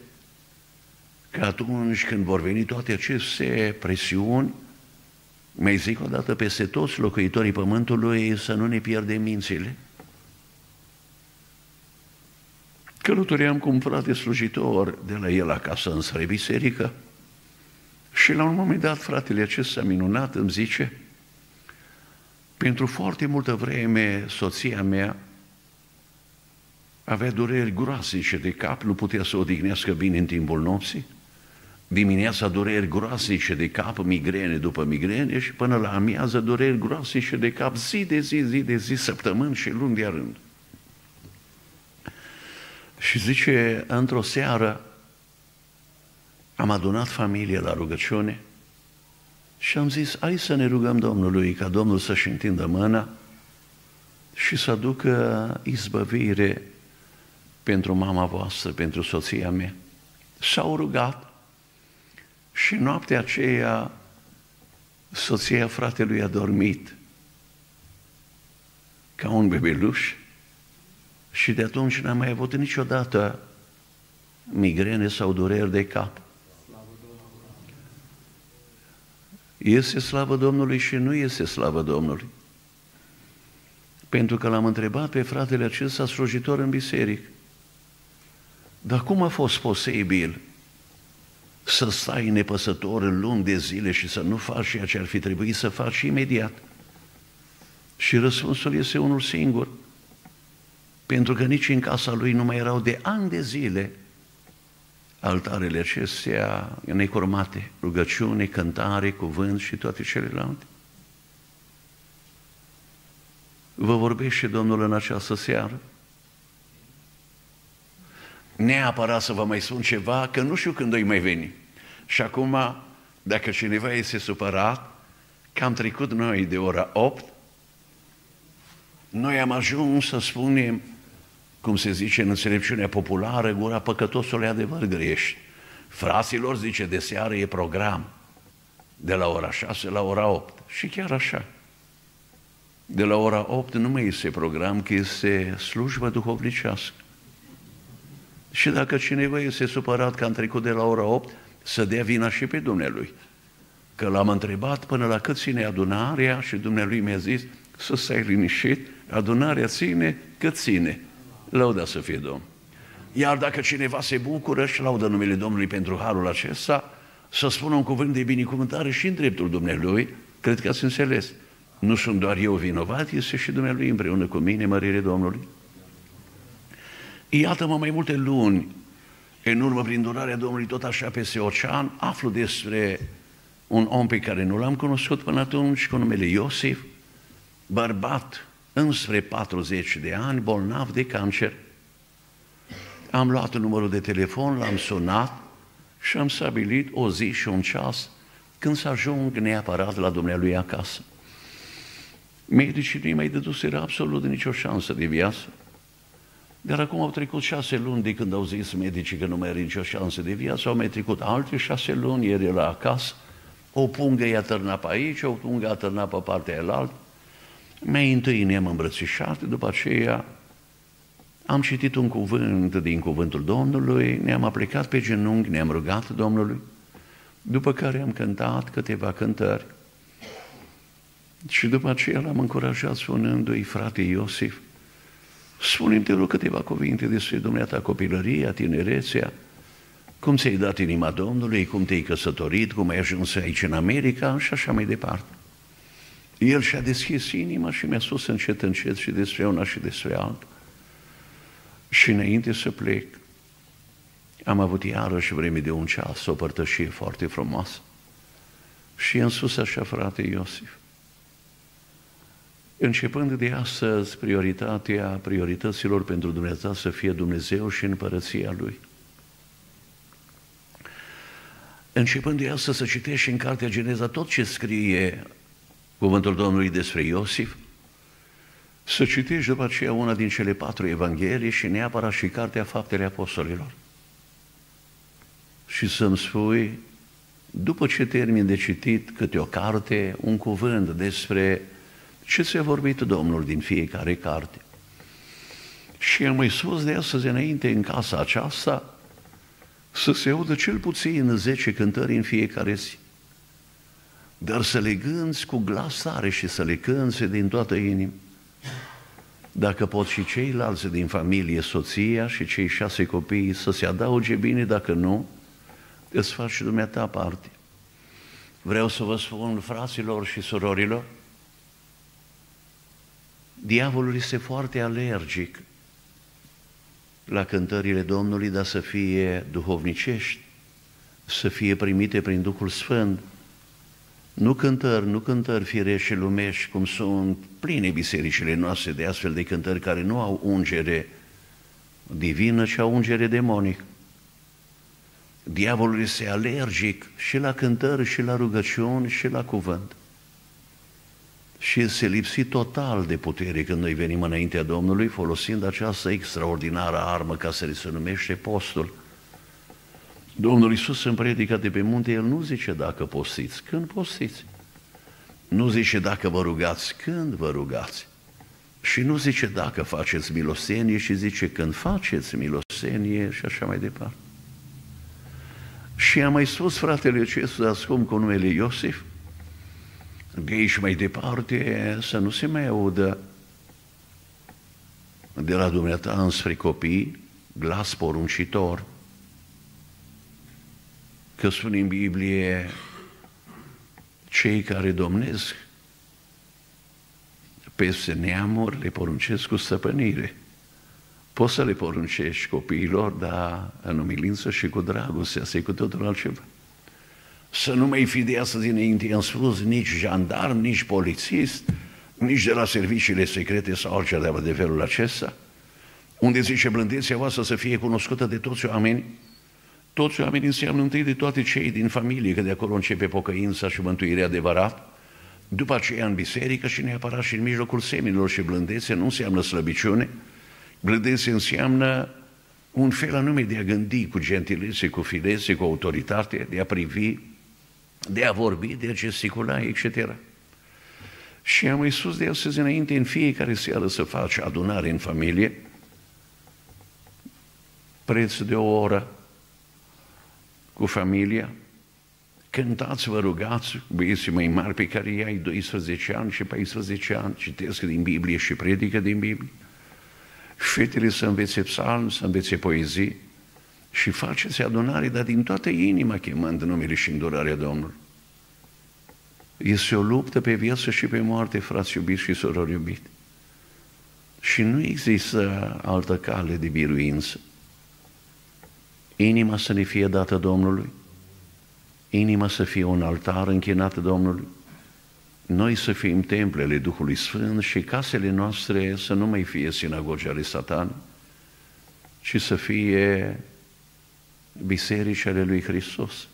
că atunci când vor veni toate aceste presiuni, mai zic o dată peste toți locuitorii pământului să nu ne pierdem mințile. Călătoream cu un frate slujitor de la el acasă în biserică și la un moment dat fratele acesta minunat îmi zice pentru foarte multă vreme soția mea avea dureri groasice de cap, nu putea să odihnească bine în timpul nopții, dimineața dureri groasice de cap, migrene după migrene și până la amiază dureri groasice de cap, zi de zi, zi de zi, săptămâni și luni de rând. Și zice, într-o seară am adunat familie la rugăciune și am zis, hai să ne rugăm Domnului ca Domnul să-și întindă mâna și să aducă izbăvire pentru mama voastră, pentru soția mea. S-au rugat și noaptea aceea soția fratelui a dormit ca un bebeluș și de atunci n-a mai avut niciodată migrene sau dureri de cap. Este slavă Domnului și nu este slavă Domnului. Pentru că l-am întrebat pe fratele acesta slujitor în biserică, dar cum a fost posibil să stai nepăsător în luni de zile și să nu faci ceea ce ar fi trebuit să faci imediat? Și răspunsul este unul singur. Pentru că nici în casa lui nu mai erau de ani de zile altarele acestea necurmate, rugăciune, cântare, cuvânt și toate celelalte. Vă vorbește Domnul în această seară? Neapărat să vă mai spun ceva, că nu știu când o mai veni. Și acum, dacă cineva este supărat, că am trecut noi de ora 8, noi am ajuns să spunem cum se zice în înțelepciunea populară, gura păcătosului adevăr greș. Fraților, zice, de seară e program, de la ora 6 la ora 8. Și chiar așa. De la ora 8 nu mai este program, că este slujbă duhovnicească. Și dacă cineva este supărat că am trecut de la ora 8, să dea vina și pe Dumnealui. Că l-am întrebat până la cât ține adunarea și Dumnealui mi-a zis să stai liniștit, adunarea ține cât ține. Lăuda să fie Domn. Iar dacă cineva se bucură și laudă numele Domnului pentru harul acesta, să spună un cuvânt de binecuvântare și în dreptul Dumnealui, cred că ați înțeles. Nu sunt doar eu vinovat, este și Dumnealui împreună cu mine, mărire Domnului. Iată-mă mai multe luni, în urmă prin durarea Domnului, tot așa peste ocean, aflu despre un om pe care nu l-am cunoscut până atunci, cu numele Iosif, bărbat înspre 40 de ani, bolnav de cancer. Am luat numărul de telefon, l-am sunat și am stabilit o zi și un ceas când să ajung neapărat la dumnealui acasă. Medicii nu-i mai dăduseră absolut nicio șansă de viață. Dar acum au trecut șase luni de când au zis medicii că nu mai are nicio șansă de viață, au mai trecut alte șase luni, el era acasă, o pungă i-a târnat pe aici, o pungă a târnat pe partea aia Mai întâi ne-am îmbrățișat, după aceea am citit un cuvânt din cuvântul Domnului, ne-am aplicat pe genunchi, ne-am rugat Domnului, după care am cântat câteva cântări. Și după aceea l-am încurajat spunându-i, frate Iosif, spune-mi te rog câteva cuvinte despre dumneata copilăria, tinerețea, cum ți-ai dat inima Domnului, cum te-ai căsătorit, cum ai ajuns aici în America și așa mai departe. El și-a deschis inima și mi-a spus încet, încet și despre una și despre alta. Și înainte să plec, am avut iarăși vreme de un ceas, o părtășie foarte frumoasă. Și i-am spus așa, frate Iosif, începând de astăzi, prioritatea priorităților pentru Dumnezeu să fie Dumnezeu și împărăția Lui. Începând de astăzi să citești în Cartea Geneza tot ce scrie cuvântul Domnului despre Iosif, să citești după aceea una din cele patru evanghelii și neapărat și Cartea Faptele Apostolilor. Și să-mi spui, după ce termin de citit câte o carte, un cuvânt despre ce ți-a vorbit Domnul din fiecare carte. Și am mai spus de astăzi înainte în casa aceasta să se audă cel puțin 10 cântări în fiecare zi. Dar să le gânzi cu glas tare și să le cânți din toată inima. Dacă pot și ceilalți din familie, soția și cei șase copii să se adauge bine, dacă nu, îți faci și dumneata parte. Vreau să vă spun, fraților și surorilor, diavolul este foarte alergic la cântările Domnului, dar să fie duhovnicești, să fie primite prin Duhul Sfânt. Nu cântări, nu cântări firești și lumești, cum sunt pline bisericile noastre de astfel de cântări care nu au ungere divină, ci au ungere demonică. Diavolul este alergic și la cântări, și la rugăciuni, și la cuvânt. Și este lipsit total de putere când noi venim înaintea Domnului folosind această extraordinară armă ca să se numește postul. Domnul Iisus în predica de pe munte, El nu zice dacă postiți, când postiți. Nu zice dacă vă rugați, când vă rugați. Și nu zice dacă faceți milosenie, și zice când faceți milosenie și așa mai departe. Și am mai spus fratele acesta scump cu numele Iosif, de aici mai departe să nu se mai audă de la dumneata înspre copii glas poruncitor, că spune în Biblie cei care domnesc peste neamuri le poruncesc cu stăpânire. Poți să le poruncești copiilor, dar în umilință și cu dragoste, asta e cu totul altceva. Să nu mai fi de astăzi înainte, am spus, nici jandarm, nici polițist, nici de la serviciile secrete sau altceva de felul acesta, unde zice blândețea voastră să fie cunoscută de toți oamenii, toți oamenii înseamnă întâi de toate cei din familie, că de acolo începe pocăința și mântuirea adevărat, după aceea în biserică și neapărat și în mijlocul seminilor și blândețe nu înseamnă slăbiciune, Blândețe înseamnă un fel anume de a gândi cu gentilețe, cu filețe, cu autoritate, de a privi, de a vorbi, de a gesticula, etc. Și am mai spus de astăzi înainte, în fiecare seară să faci adunare în familie, preț de o oră cu familia, cântați, vă rugați, băieții mai mari pe care ei ai 12 ani și 14 ani, citesc din Biblie și predică din Biblie, fetele să învețe psalm, să învețe poezii și faceți adunare, dar din toată inima chemând numele și îndurarea Domnului. Este o luptă pe viață și pe moarte, frați iubiți și sorori iubiti. Și nu există altă cale de biruință. Inima să ne fie dată Domnului, inima să fie un altar închinat Domnului, noi să fim templele Duhului Sfânt și casele noastre să nu mai fie sinagogi ale Satan, ci să fie biserici ale lui Hristos.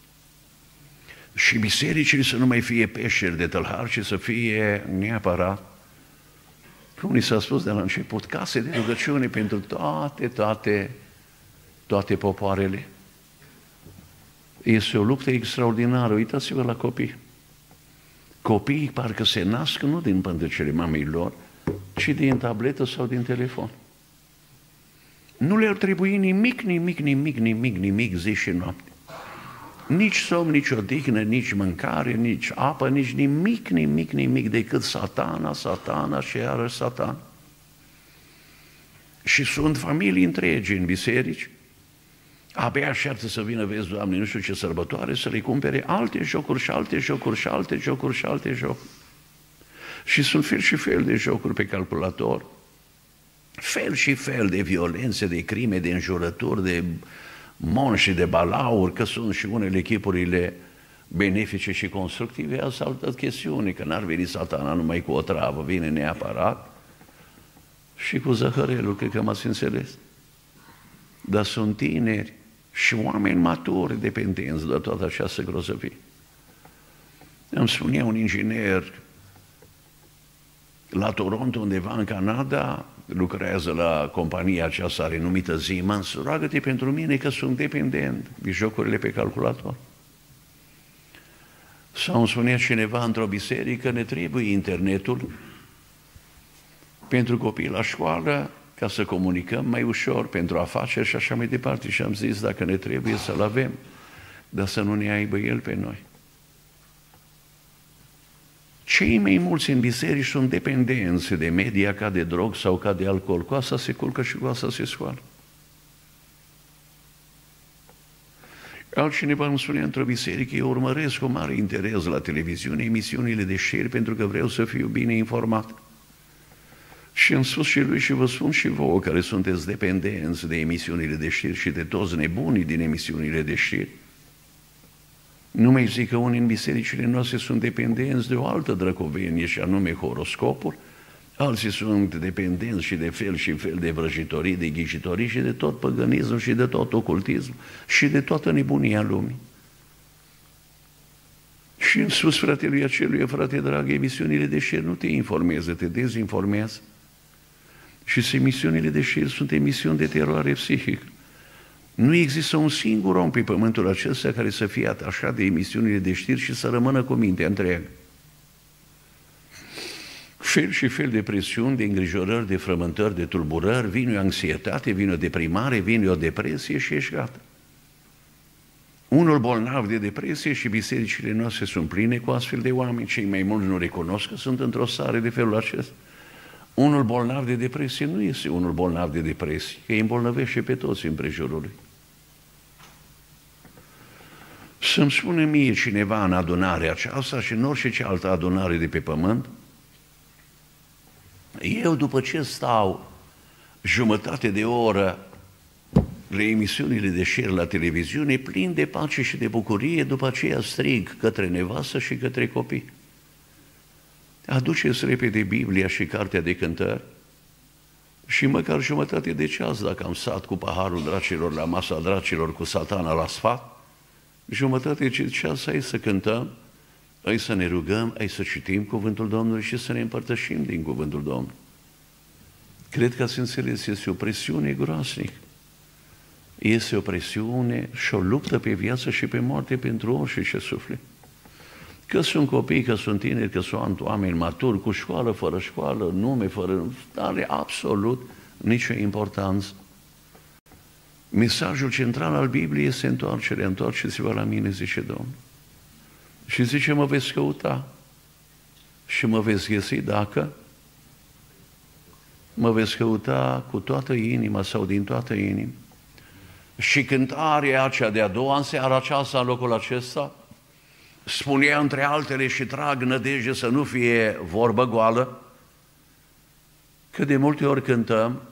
Și bisericile să nu mai fie peșteri de tălhar, ci să fie neapărat cum ni s-a spus de la început, case de rugăciune pentru toate, toate, toate popoarele. Este o luptă extraordinară. Uitați-vă la copii. Copiii parcă se nasc nu din pântecele mamei lor, ci din tabletă sau din telefon. Nu le-ar trebui nimic, nimic, nimic, nimic, nimic zi și noapte. Nici somn, nici odihnă, nici mâncare, nici apă, nici nimic, nimic, nimic decât satana, satana și iarăși satan. Și sunt familii întregi în biserici, abia așteaptă să vină, vezi, Doamne, nu știu ce sărbătoare, să le cumpere alte jocuri și alte jocuri și alte jocuri și alte jocuri. Și sunt fel și fel de jocuri pe calculator, fel și fel de violențe, de crime, de înjurături, de monși de balauri, că sunt și unele echipurile benefice și constructive, asta altă chestiune, că n-ar veni satana numai cu o travă, vine neapărat și cu zăhărelul, cred că m-ați înțeles. Dar sunt tineri și oameni maturi dependenți de toată această grozăvie. Îmi spunea un inginer la Toronto, undeva în Canada, lucrează la compania aceasta renumită Siemens, roagă-te pentru mine că sunt dependent de jocurile pe calculator. Sau îmi spunea cineva într-o biserică, ne trebuie internetul pentru copii la școală, ca să comunicăm mai ușor, pentru afaceri și așa mai departe. Și am zis, dacă ne trebuie să-l avem, dar să nu ne aibă el pe noi. Cei mai mulți în biserici sunt dependenți de media ca de drog sau ca de alcool. Cu asta se culcă și cu asta se scoală. Altcineva îmi spune într-o biserică, eu urmăresc cu mare interes la televiziune emisiunile de șeri pentru că vreau să fiu bine informat. Și am spus și lui și vă spun și vouă care sunteți dependenți de emisiunile de știri și de toți nebunii din emisiunile de știri. Nu mai zic că unii în bisericile noastre sunt dependenți de o altă drăcovenie și anume horoscopul, alții sunt dependenți și de fel și fel de vrăjitorii, de ghicitorii și de tot păgânism și de tot ocultism și de toată nebunia lumii. Și în sus fratelui acelui, frate drag, emisiunile de șer nu te informează, te dezinformează. Și emisiunile de șer sunt emisiuni de teroare psihică. Nu există un singur om pe pământul acesta care să fie atașat de emisiunile de știri și să rămână cu mintea întreagă. Fel și fel de presiuni, de îngrijorări, de frământări, de tulburări, vine o anxietate, vine o deprimare, vine o depresie și ești gata. Unul bolnav de depresie și bisericile noastre sunt pline cu astfel de oameni, cei mai mulți nu recunosc că sunt într-o stare de felul acesta. Unul bolnav de depresie nu este unul bolnav de depresie, că îi îmbolnăvește pe toți împrejurul lui. Să-mi spune mie cineva în adunarea aceasta și în orice cealaltă adunare de pe pământ, eu după ce stau jumătate de oră la emisiunile de șer la televiziune, plin de pace și de bucurie, după aceea strig către nevastă și către copii. Aduceți repede Biblia și cartea de cântări și măcar jumătate de ceas, dacă am stat cu paharul dracilor la masa dracilor cu satana la sfat, jumătate de ceas ai să cântăm, ai să ne rugăm, ai să citim cuvântul Domnului și să ne împărtășim din cuvântul Domnului. Cred că ați înțeles, este o presiune groasnică. Este o presiune și o luptă pe viață și pe moarte pentru orice ce suflet. Că sunt copii, că sunt tineri, că sunt oameni maturi, cu școală, fără școală, nume, fără... Are absolut nicio importanță. Mesajul central al Bibliei este întoarcere. Întoarceți-vă la mine, zice Domnul. Și zice, mă veți căuta și mă veți găsi dacă mă veți căuta cu toată inima sau din toată inima. Și cântarea aceea de-a doua, în seara aceasta, în locul acesta, spunea între altele și trag nădejde să nu fie vorbă goală, că de multe ori cântăm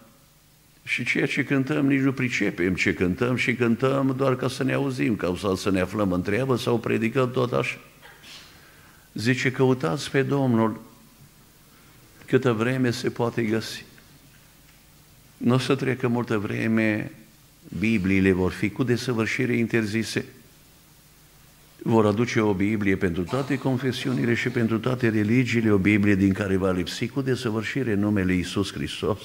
Și ceea ce cântăm nici nu pricepem ce cântăm și cântăm doar ca să ne auzim, ca să ne aflăm în treabă sau predicăm tot așa. Zice, căutați pe Domnul câtă vreme se poate găsi. Nu o să trecă multă vreme, Bibliile vor fi cu desăvârșire interzise. Vor aduce o Biblie pentru toate confesiunile și pentru toate religiile, o Biblie din care va lipsi cu desăvârșire numele Iisus Hristos.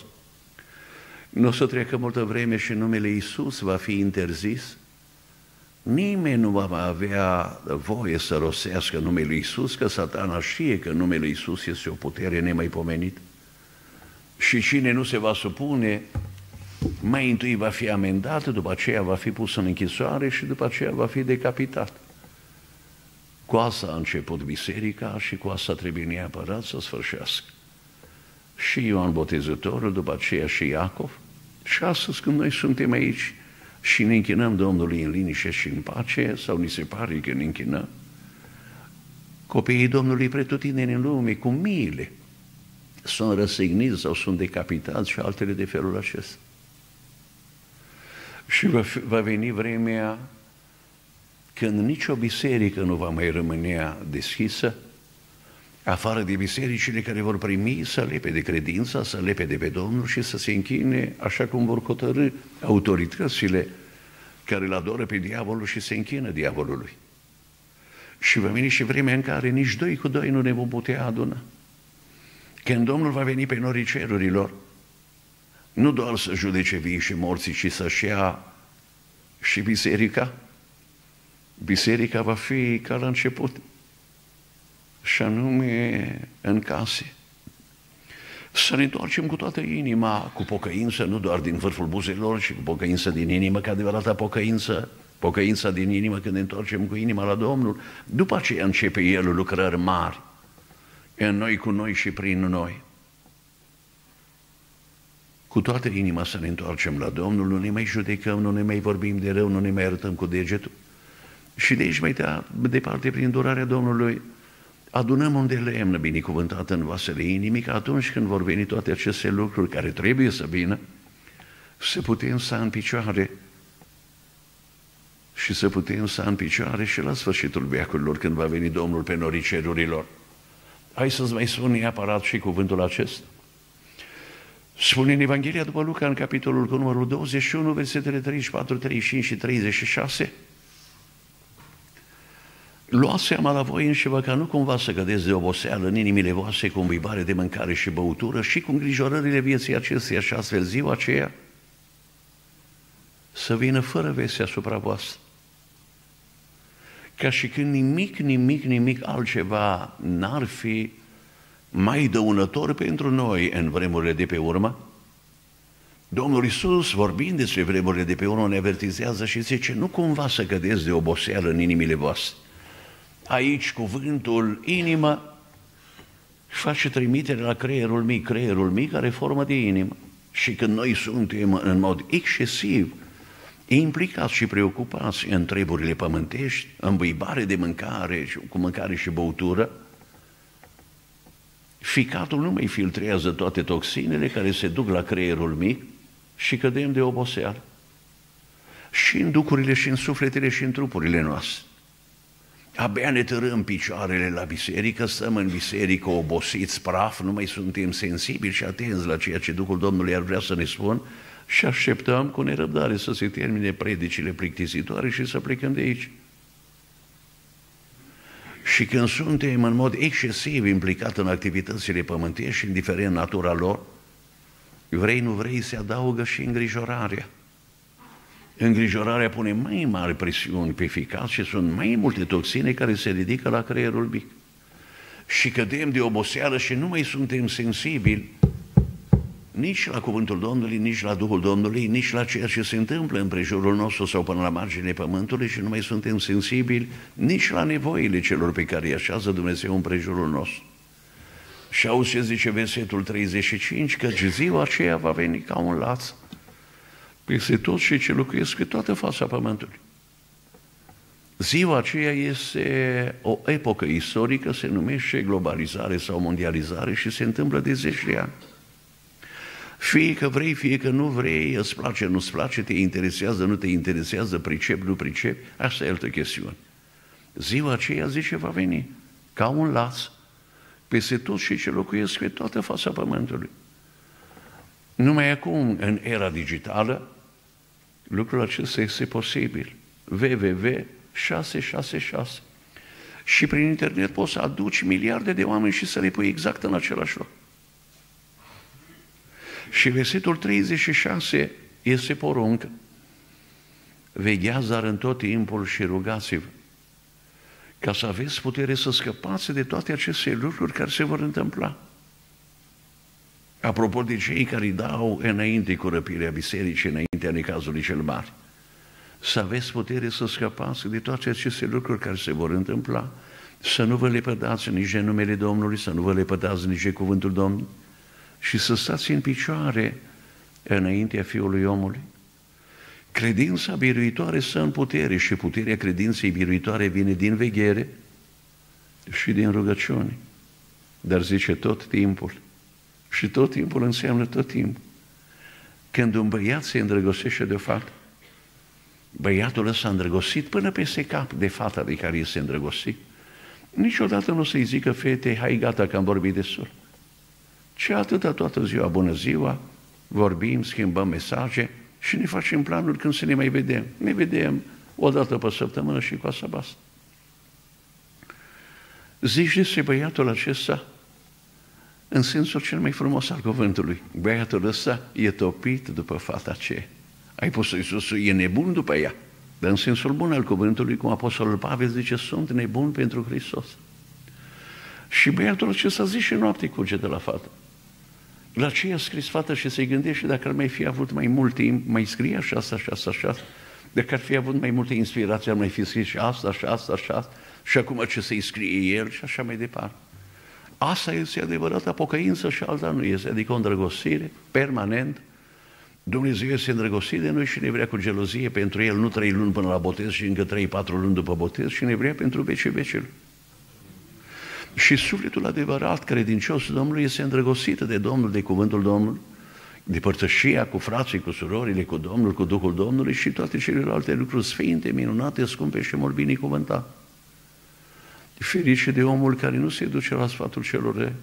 Nu o să trecă multă vreme și numele Iisus va fi interzis. Nimeni nu va avea voie să rosească numele Iisus, că satana știe că numele Iisus este o putere nemaipomenită. Și cine nu se va supune, mai întâi va fi amendat, după aceea va fi pus în închisoare și după aceea va fi decapitat. Cu asta a început biserica și cu asta trebuie neapărat să sfârșească. Și Ioan Botezătorul, după aceea și Iacov. Și astăzi când noi suntem aici și ne închinăm Domnului în liniște și în pace, sau ni se pare că ne închinăm, copiii Domnului pretutindeni în lume, cu miile, sunt răsigniți sau sunt decapitați și altele de felul acesta. Și va, va veni vremea când nicio biserică nu va mai rămânea deschisă, afară de bisericile care vor primi să lepe de credința, să lepe de pe Domnul și să se închine așa cum vor hotărâ autoritățile care îl adoră pe diavolul și se închină diavolului. Și va veni și vremea în care nici doi cu doi nu ne vom putea aduna. Când Domnul va veni pe norii cerurilor, nu doar să judece vii și morții, ci să-și ia și biserica, biserica va fi ca la început, și anume în case. Să ne întoarcem cu toată inima, cu pocăință, nu doar din vârful buzelor, ci cu pocăință din inimă, ca adevărata pocăință, pocăința din inimă când ne întoarcem cu inima la Domnul. După aceea începe El lucrări mari în noi, cu noi și prin noi. Cu toată inima să ne întoarcem la Domnul, nu ne mai judecăm, nu ne mai vorbim de rău, nu ne mai arătăm cu degetul. Și de aici mai departe, prin durarea Domnului, adunăm un de lemn binecuvântat în vasele inimii, că atunci când vor veni toate aceste lucruri care trebuie să vină, să putem sta în picioare și să putem sta în picioare și la sfârșitul veacurilor, când va veni Domnul pe norii cerurilor. Hai să-ți mai spun neapărat și cuvântul acesta. Spune în Evanghelia după Luca, în capitolul cu numărul 21, versetele 34, 35 și 36, Luați seama la voi înșivă ca nu cumva să cădeți de oboseală în inimile voastre cu îmbuibare de mâncare și băutură și cu îngrijorările vieții acesteia și astfel ziua aceea să vină fără veste asupra voastră. Ca și când nimic, nimic, nimic altceva n-ar fi mai dăunător pentru noi în vremurile de pe urmă, Domnul Isus, vorbind despre vremurile de pe urmă, ne avertizează și zice, nu cumva să cădeți de oboseală în inimile voastre. Aici cuvântul inimă face trimitere la creierul mic, creierul mic are formă de inimă. Și când noi suntem în mod excesiv implicați și preocupați în treburile pământești, în băibare de mâncare, cu mâncare și băutură, ficatul nu mai filtrează toate toxinele care se duc la creierul mic și cădem de oboseală. Și în ducurile, și în sufletele, și în trupurile noastre. Abia ne tărâm picioarele la biserică, stăm în biserică obosiți, praf, nu mai suntem sensibili și atenți la ceea ce Duhul Domnului ar vrea să ne spun și așteptăm cu nerăbdare să se termine predicile plictisitoare și să plecăm de aici. Și când suntem în mod excesiv implicat în activitățile pământești, indiferent natura lor, vrei, nu vrei, se adaugă și îngrijorarea. Îngrijorarea pune mai mari presiuni pe ficat și sunt mai multe toxine care se ridică la creierul mic. Și cădem de oboseală și nu mai suntem sensibili nici la cuvântul Domnului, nici la Duhul Domnului, nici la ceea ce se întâmplă în prejurul nostru sau până la marginea pământului și nu mai suntem sensibili nici la nevoile celor pe care îi așează Dumnezeu în prejurul nostru. Și auzi ce zice versetul 35, că ziua aceea va veni ca un laț peste toți cei ce locuiesc pe toată fața pământului. Ziua aceea este o epocă istorică, se numește globalizare sau mondializare și se întâmplă de zeci de ani. Fie că vrei, fie că nu vrei, îți place, nu-ți place, te interesează, nu te interesează, pricep, nu pricep, asta e altă chestiune. Ziua aceea, zice, va veni ca un laț peste toți cei ce locuiesc pe toată fața pământului. Numai acum, în era digitală, lucrul acesta este posibil. www.666 și prin internet poți să aduci miliarde de oameni și să le pui exact în același loc. Și versetul 36 este poruncă. Vegheați dar în tot timpul și rugați-vă ca să aveți putere să scăpați de toate aceste lucruri care se vor întâmpla. Apropo de cei care dau înainte cu răpirea bisericii, înaintea necazului cel mare, să aveți putere să scăpați de toate aceste lucruri care se vor întâmpla, să nu vă lepădați nici de numele Domnului, să nu vă lepădați nici de cuvântul Domnului și să stați în picioare înaintea Fiului omului. Credința biruitoare stă în putere și puterea credinței biruitoare vine din veghere și din rugăciune. Dar zice tot timpul. Și tot timpul înseamnă tot timpul. Când un băiat se îndrăgostește de o fată, băiatul ăsta îndrăgostit până peste cap de fata de care este îndrăgostit, niciodată nu să-i zică fete, hai gata că am vorbit destul. Ce atâta toată ziua, bună ziua, vorbim, schimbăm mesaje și ne facem planuri când să ne mai vedem. Ne vedem o dată pe săptămână și cu asta basta. Zici despre băiatul acesta în sensul cel mai frumos al cuvântului. Băiatul ăsta e topit după fata ce. Ai pus să-i sus, e nebun după ea. Dar în sensul bun al cuvântului, cum Apostolul Pavel zice, sunt nebun pentru Hristos. Și băiatul acesta zi și noapte curge de la fată. La ce a scris fata și se gândește dacă ar mai fi avut mai mult timp, mai scrie așa, așa, așa, așa, dacă ar fi avut mai multe inspirații, ar mai fi scris și asta, și asta, și asta, și acum ce să-i scrie el și așa mai departe. Asta este adevărata pocăință și alta nu este, adică o îndrăgostire permanent. Dumnezeu este îndrăgostit de noi și ne vrea cu gelozie pentru El, nu trei luni până la botez și încă trei, patru luni după botez și ne vrea pentru vecii vecilor. Și sufletul adevărat, credincios Domnului, este îndrăgostit de Domnul, de cuvântul Domnului, de părtășia cu frații, cu surorile, cu Domnul, cu Duhul Domnului și toate celelalte lucruri sfinte, minunate, scumpe și mult binecuvântate. Ferice de omul care nu se duce la sfatul celor rei,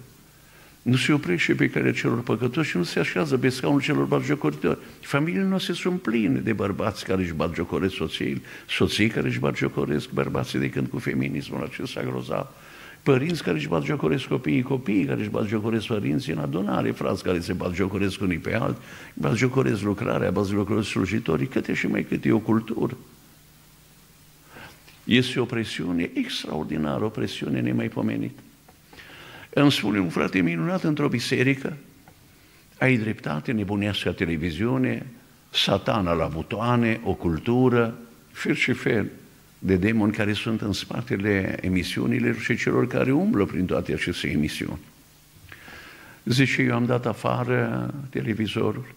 nu se oprește pe care celor păcătoși și nu se așează pe scaunul celor batjocoritori. Familiile noastre sunt pline de bărbați care își batjocoresc soții, soții care își batjocoresc bărbații de când cu feminismul acesta grozav părinți care își bat jocoresc copiii, copiii care își bat jocoresc părinții în adunare, frați care se bat jocoresc unii pe alții, bat jocoresc lucrarea, bat jocoresc slujitorii, câte și mai câte o cultură. Este o presiune extraordinară, o presiune nemaipomenită. Îmi spune un frate minunat într-o biserică, ai dreptate, nebunească televiziune, satana la butoane, o cultură, fel și fel de demoni care sunt în spatele emisiunilor și celor care umblă prin toate aceste emisiuni. Zice, eu am dat afară televizorul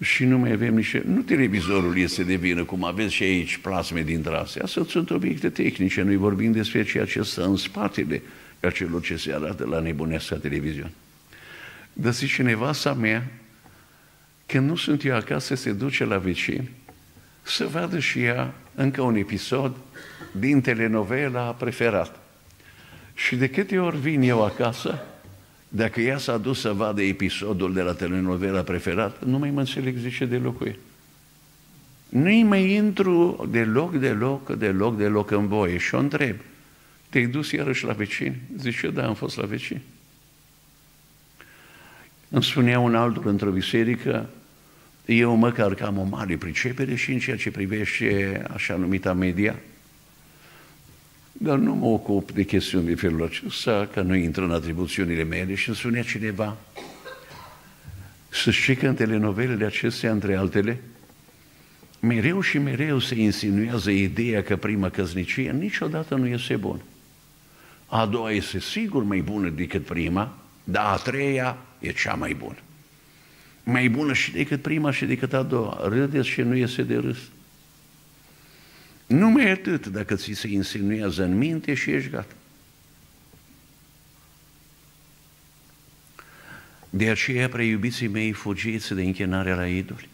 și nu mai avem nici... Nu televizorul este de vină, cum aveți și aici plasme din astea. Asta sunt obiecte tehnice, noi vorbim despre ceea ce stă în spatele celor ce se arată la nebunească televiziune. Dar zice, nevasta mea, când nu sunt eu acasă, se duce la vecini să vadă și ea încă un episod din telenovela preferat. Și de câte ori vin eu acasă, dacă ea s-a dus să vadă episodul de la telenovela preferat, nu mai mă înțeleg, zice, deloc cu el. Nu-i mai intru deloc, deloc, deloc, deloc în voie și o întreb. Te-ai dus iarăși la vecini? Zice, da, am fost la vecini. Îmi spunea un altul într-o biserică, eu măcar că am o mare pricepere și în ceea ce privește așa numita media, dar nu mă ocup de chestiuni de felul acesta, că nu intră în atribuțiunile mele și îmi spunea cineva să știi că în telenovelele acestea, între altele, mereu și mereu se insinuează ideea că prima căsnicie niciodată nu este bună. A doua este sigur mai bună decât prima, dar a treia e cea mai bună mai bună și decât prima și decât a doua. Râdeți și nu iese de râs. Numai atât dacă ți se insinuează în minte și ești gata. De aceea, preiubiții mei, fugiți de închinarea la idoli.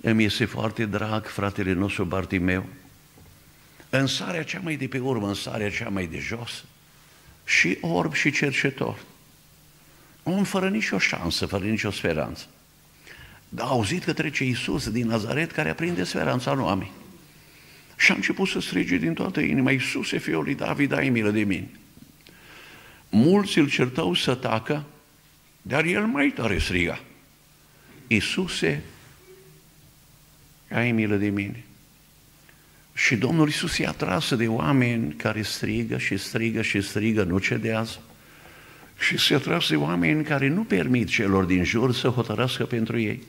Îmi este foarte drag fratele nostru Bartimeu, în sarea cea mai de pe urmă, în sarea cea mai de jos, și orb și cercetor. Om fără nicio șansă, fără nicio speranță. Dar a auzit că trece Iisus din Nazaret care aprinde speranța în oameni. Și a început să strige din toată inima, Iisuse, fiul lui David, ai milă de mine. Mulți îl certau să tacă, dar el mai tare striga. Iisuse, ai milă de mine. Și Domnul Iisus e atras de oameni care strigă și strigă și strigă, nu cedează. Și se atras de oameni care nu permit celor din jur să hotărască pentru ei.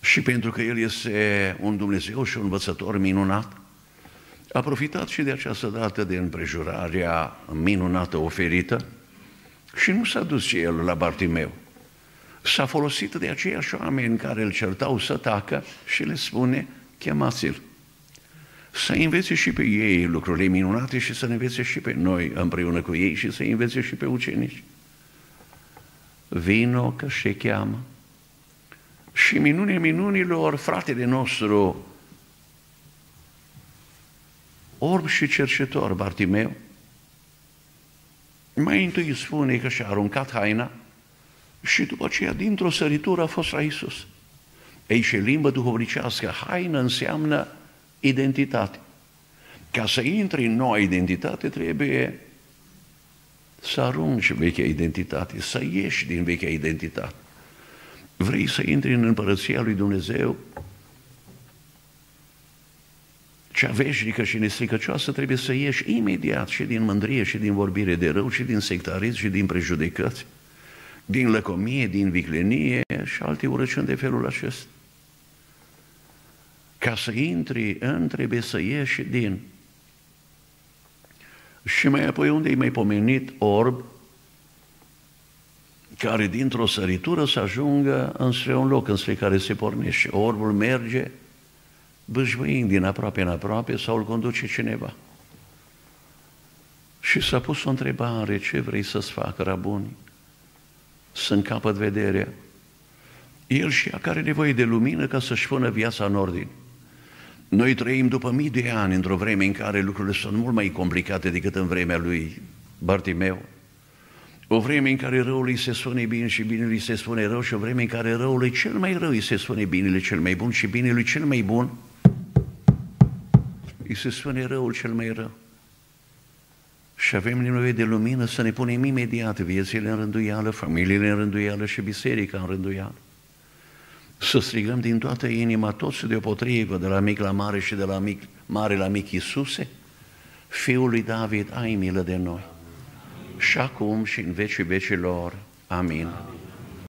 Și pentru că El este un Dumnezeu și un învățător minunat, a profitat și de această dată de împrejurarea minunată oferită și nu s-a dus și El la Bartimeu. S-a folosit de aceiași oameni care îl certau să tacă și le spune, chemați-l să învețe și pe ei lucrurile minunate și să ne învețe și pe noi împreună cu ei și să învețe și pe ucenici. Vino că se cheamă. Și minune minunilor, fratele nostru, orb și cercetor, Bartimeu, mai întâi spune că și-a aruncat haina și după aceea, dintr-o săritură, a fost la Isus. Ei, și limbă duhovnicească, haină înseamnă identitate. Ca să intri în noua identitate, trebuie să arunci vechea identitate, să ieși din vechea identitate. Vrei să intri în împărăția lui Dumnezeu? Cea veșnică și nestricăcioasă trebuie să ieși imediat și din mândrie și din vorbire de rău și din sectarism și din prejudecăți, din lăcomie, din viclenie și alte urăciuni de felul acesta. Ca să intri în, trebuie să ieși din. Și mai apoi unde e mai pomenit orb, care dintr-o săritură să ajungă înspre un loc înspre care se pornește. Orbul merge bâșbâind din aproape în aproape sau îl conduce cineva. Și s-a pus o întrebare, ce vrei să-ți facă, rabuni? Să-mi capăt vederea. El și ea care are nevoie de lumină ca să-și pună viața în ordine. Noi trăim după mii de ani într-o vreme în care lucrurile sunt mult mai complicate decât în vremea lui Bartimeu. O vreme în care răul îi se spune bine și binele îi se spune rău și o vreme în care răul e cel mai rău îi se spune binele cel mai bun și binele cel mai bun îi se spune răul cel mai rău. Și avem nevoie de lumină să ne punem imediat viețile în rânduială, familiile în rânduială și biserica în rânduială să strigăm din toată inima toți deopotrivă, de la mic la mare și de la mic, mare la mic Iisuse, Fiul lui David, ai milă de noi. Și acum și în vecii vecilor. Amin. Amin.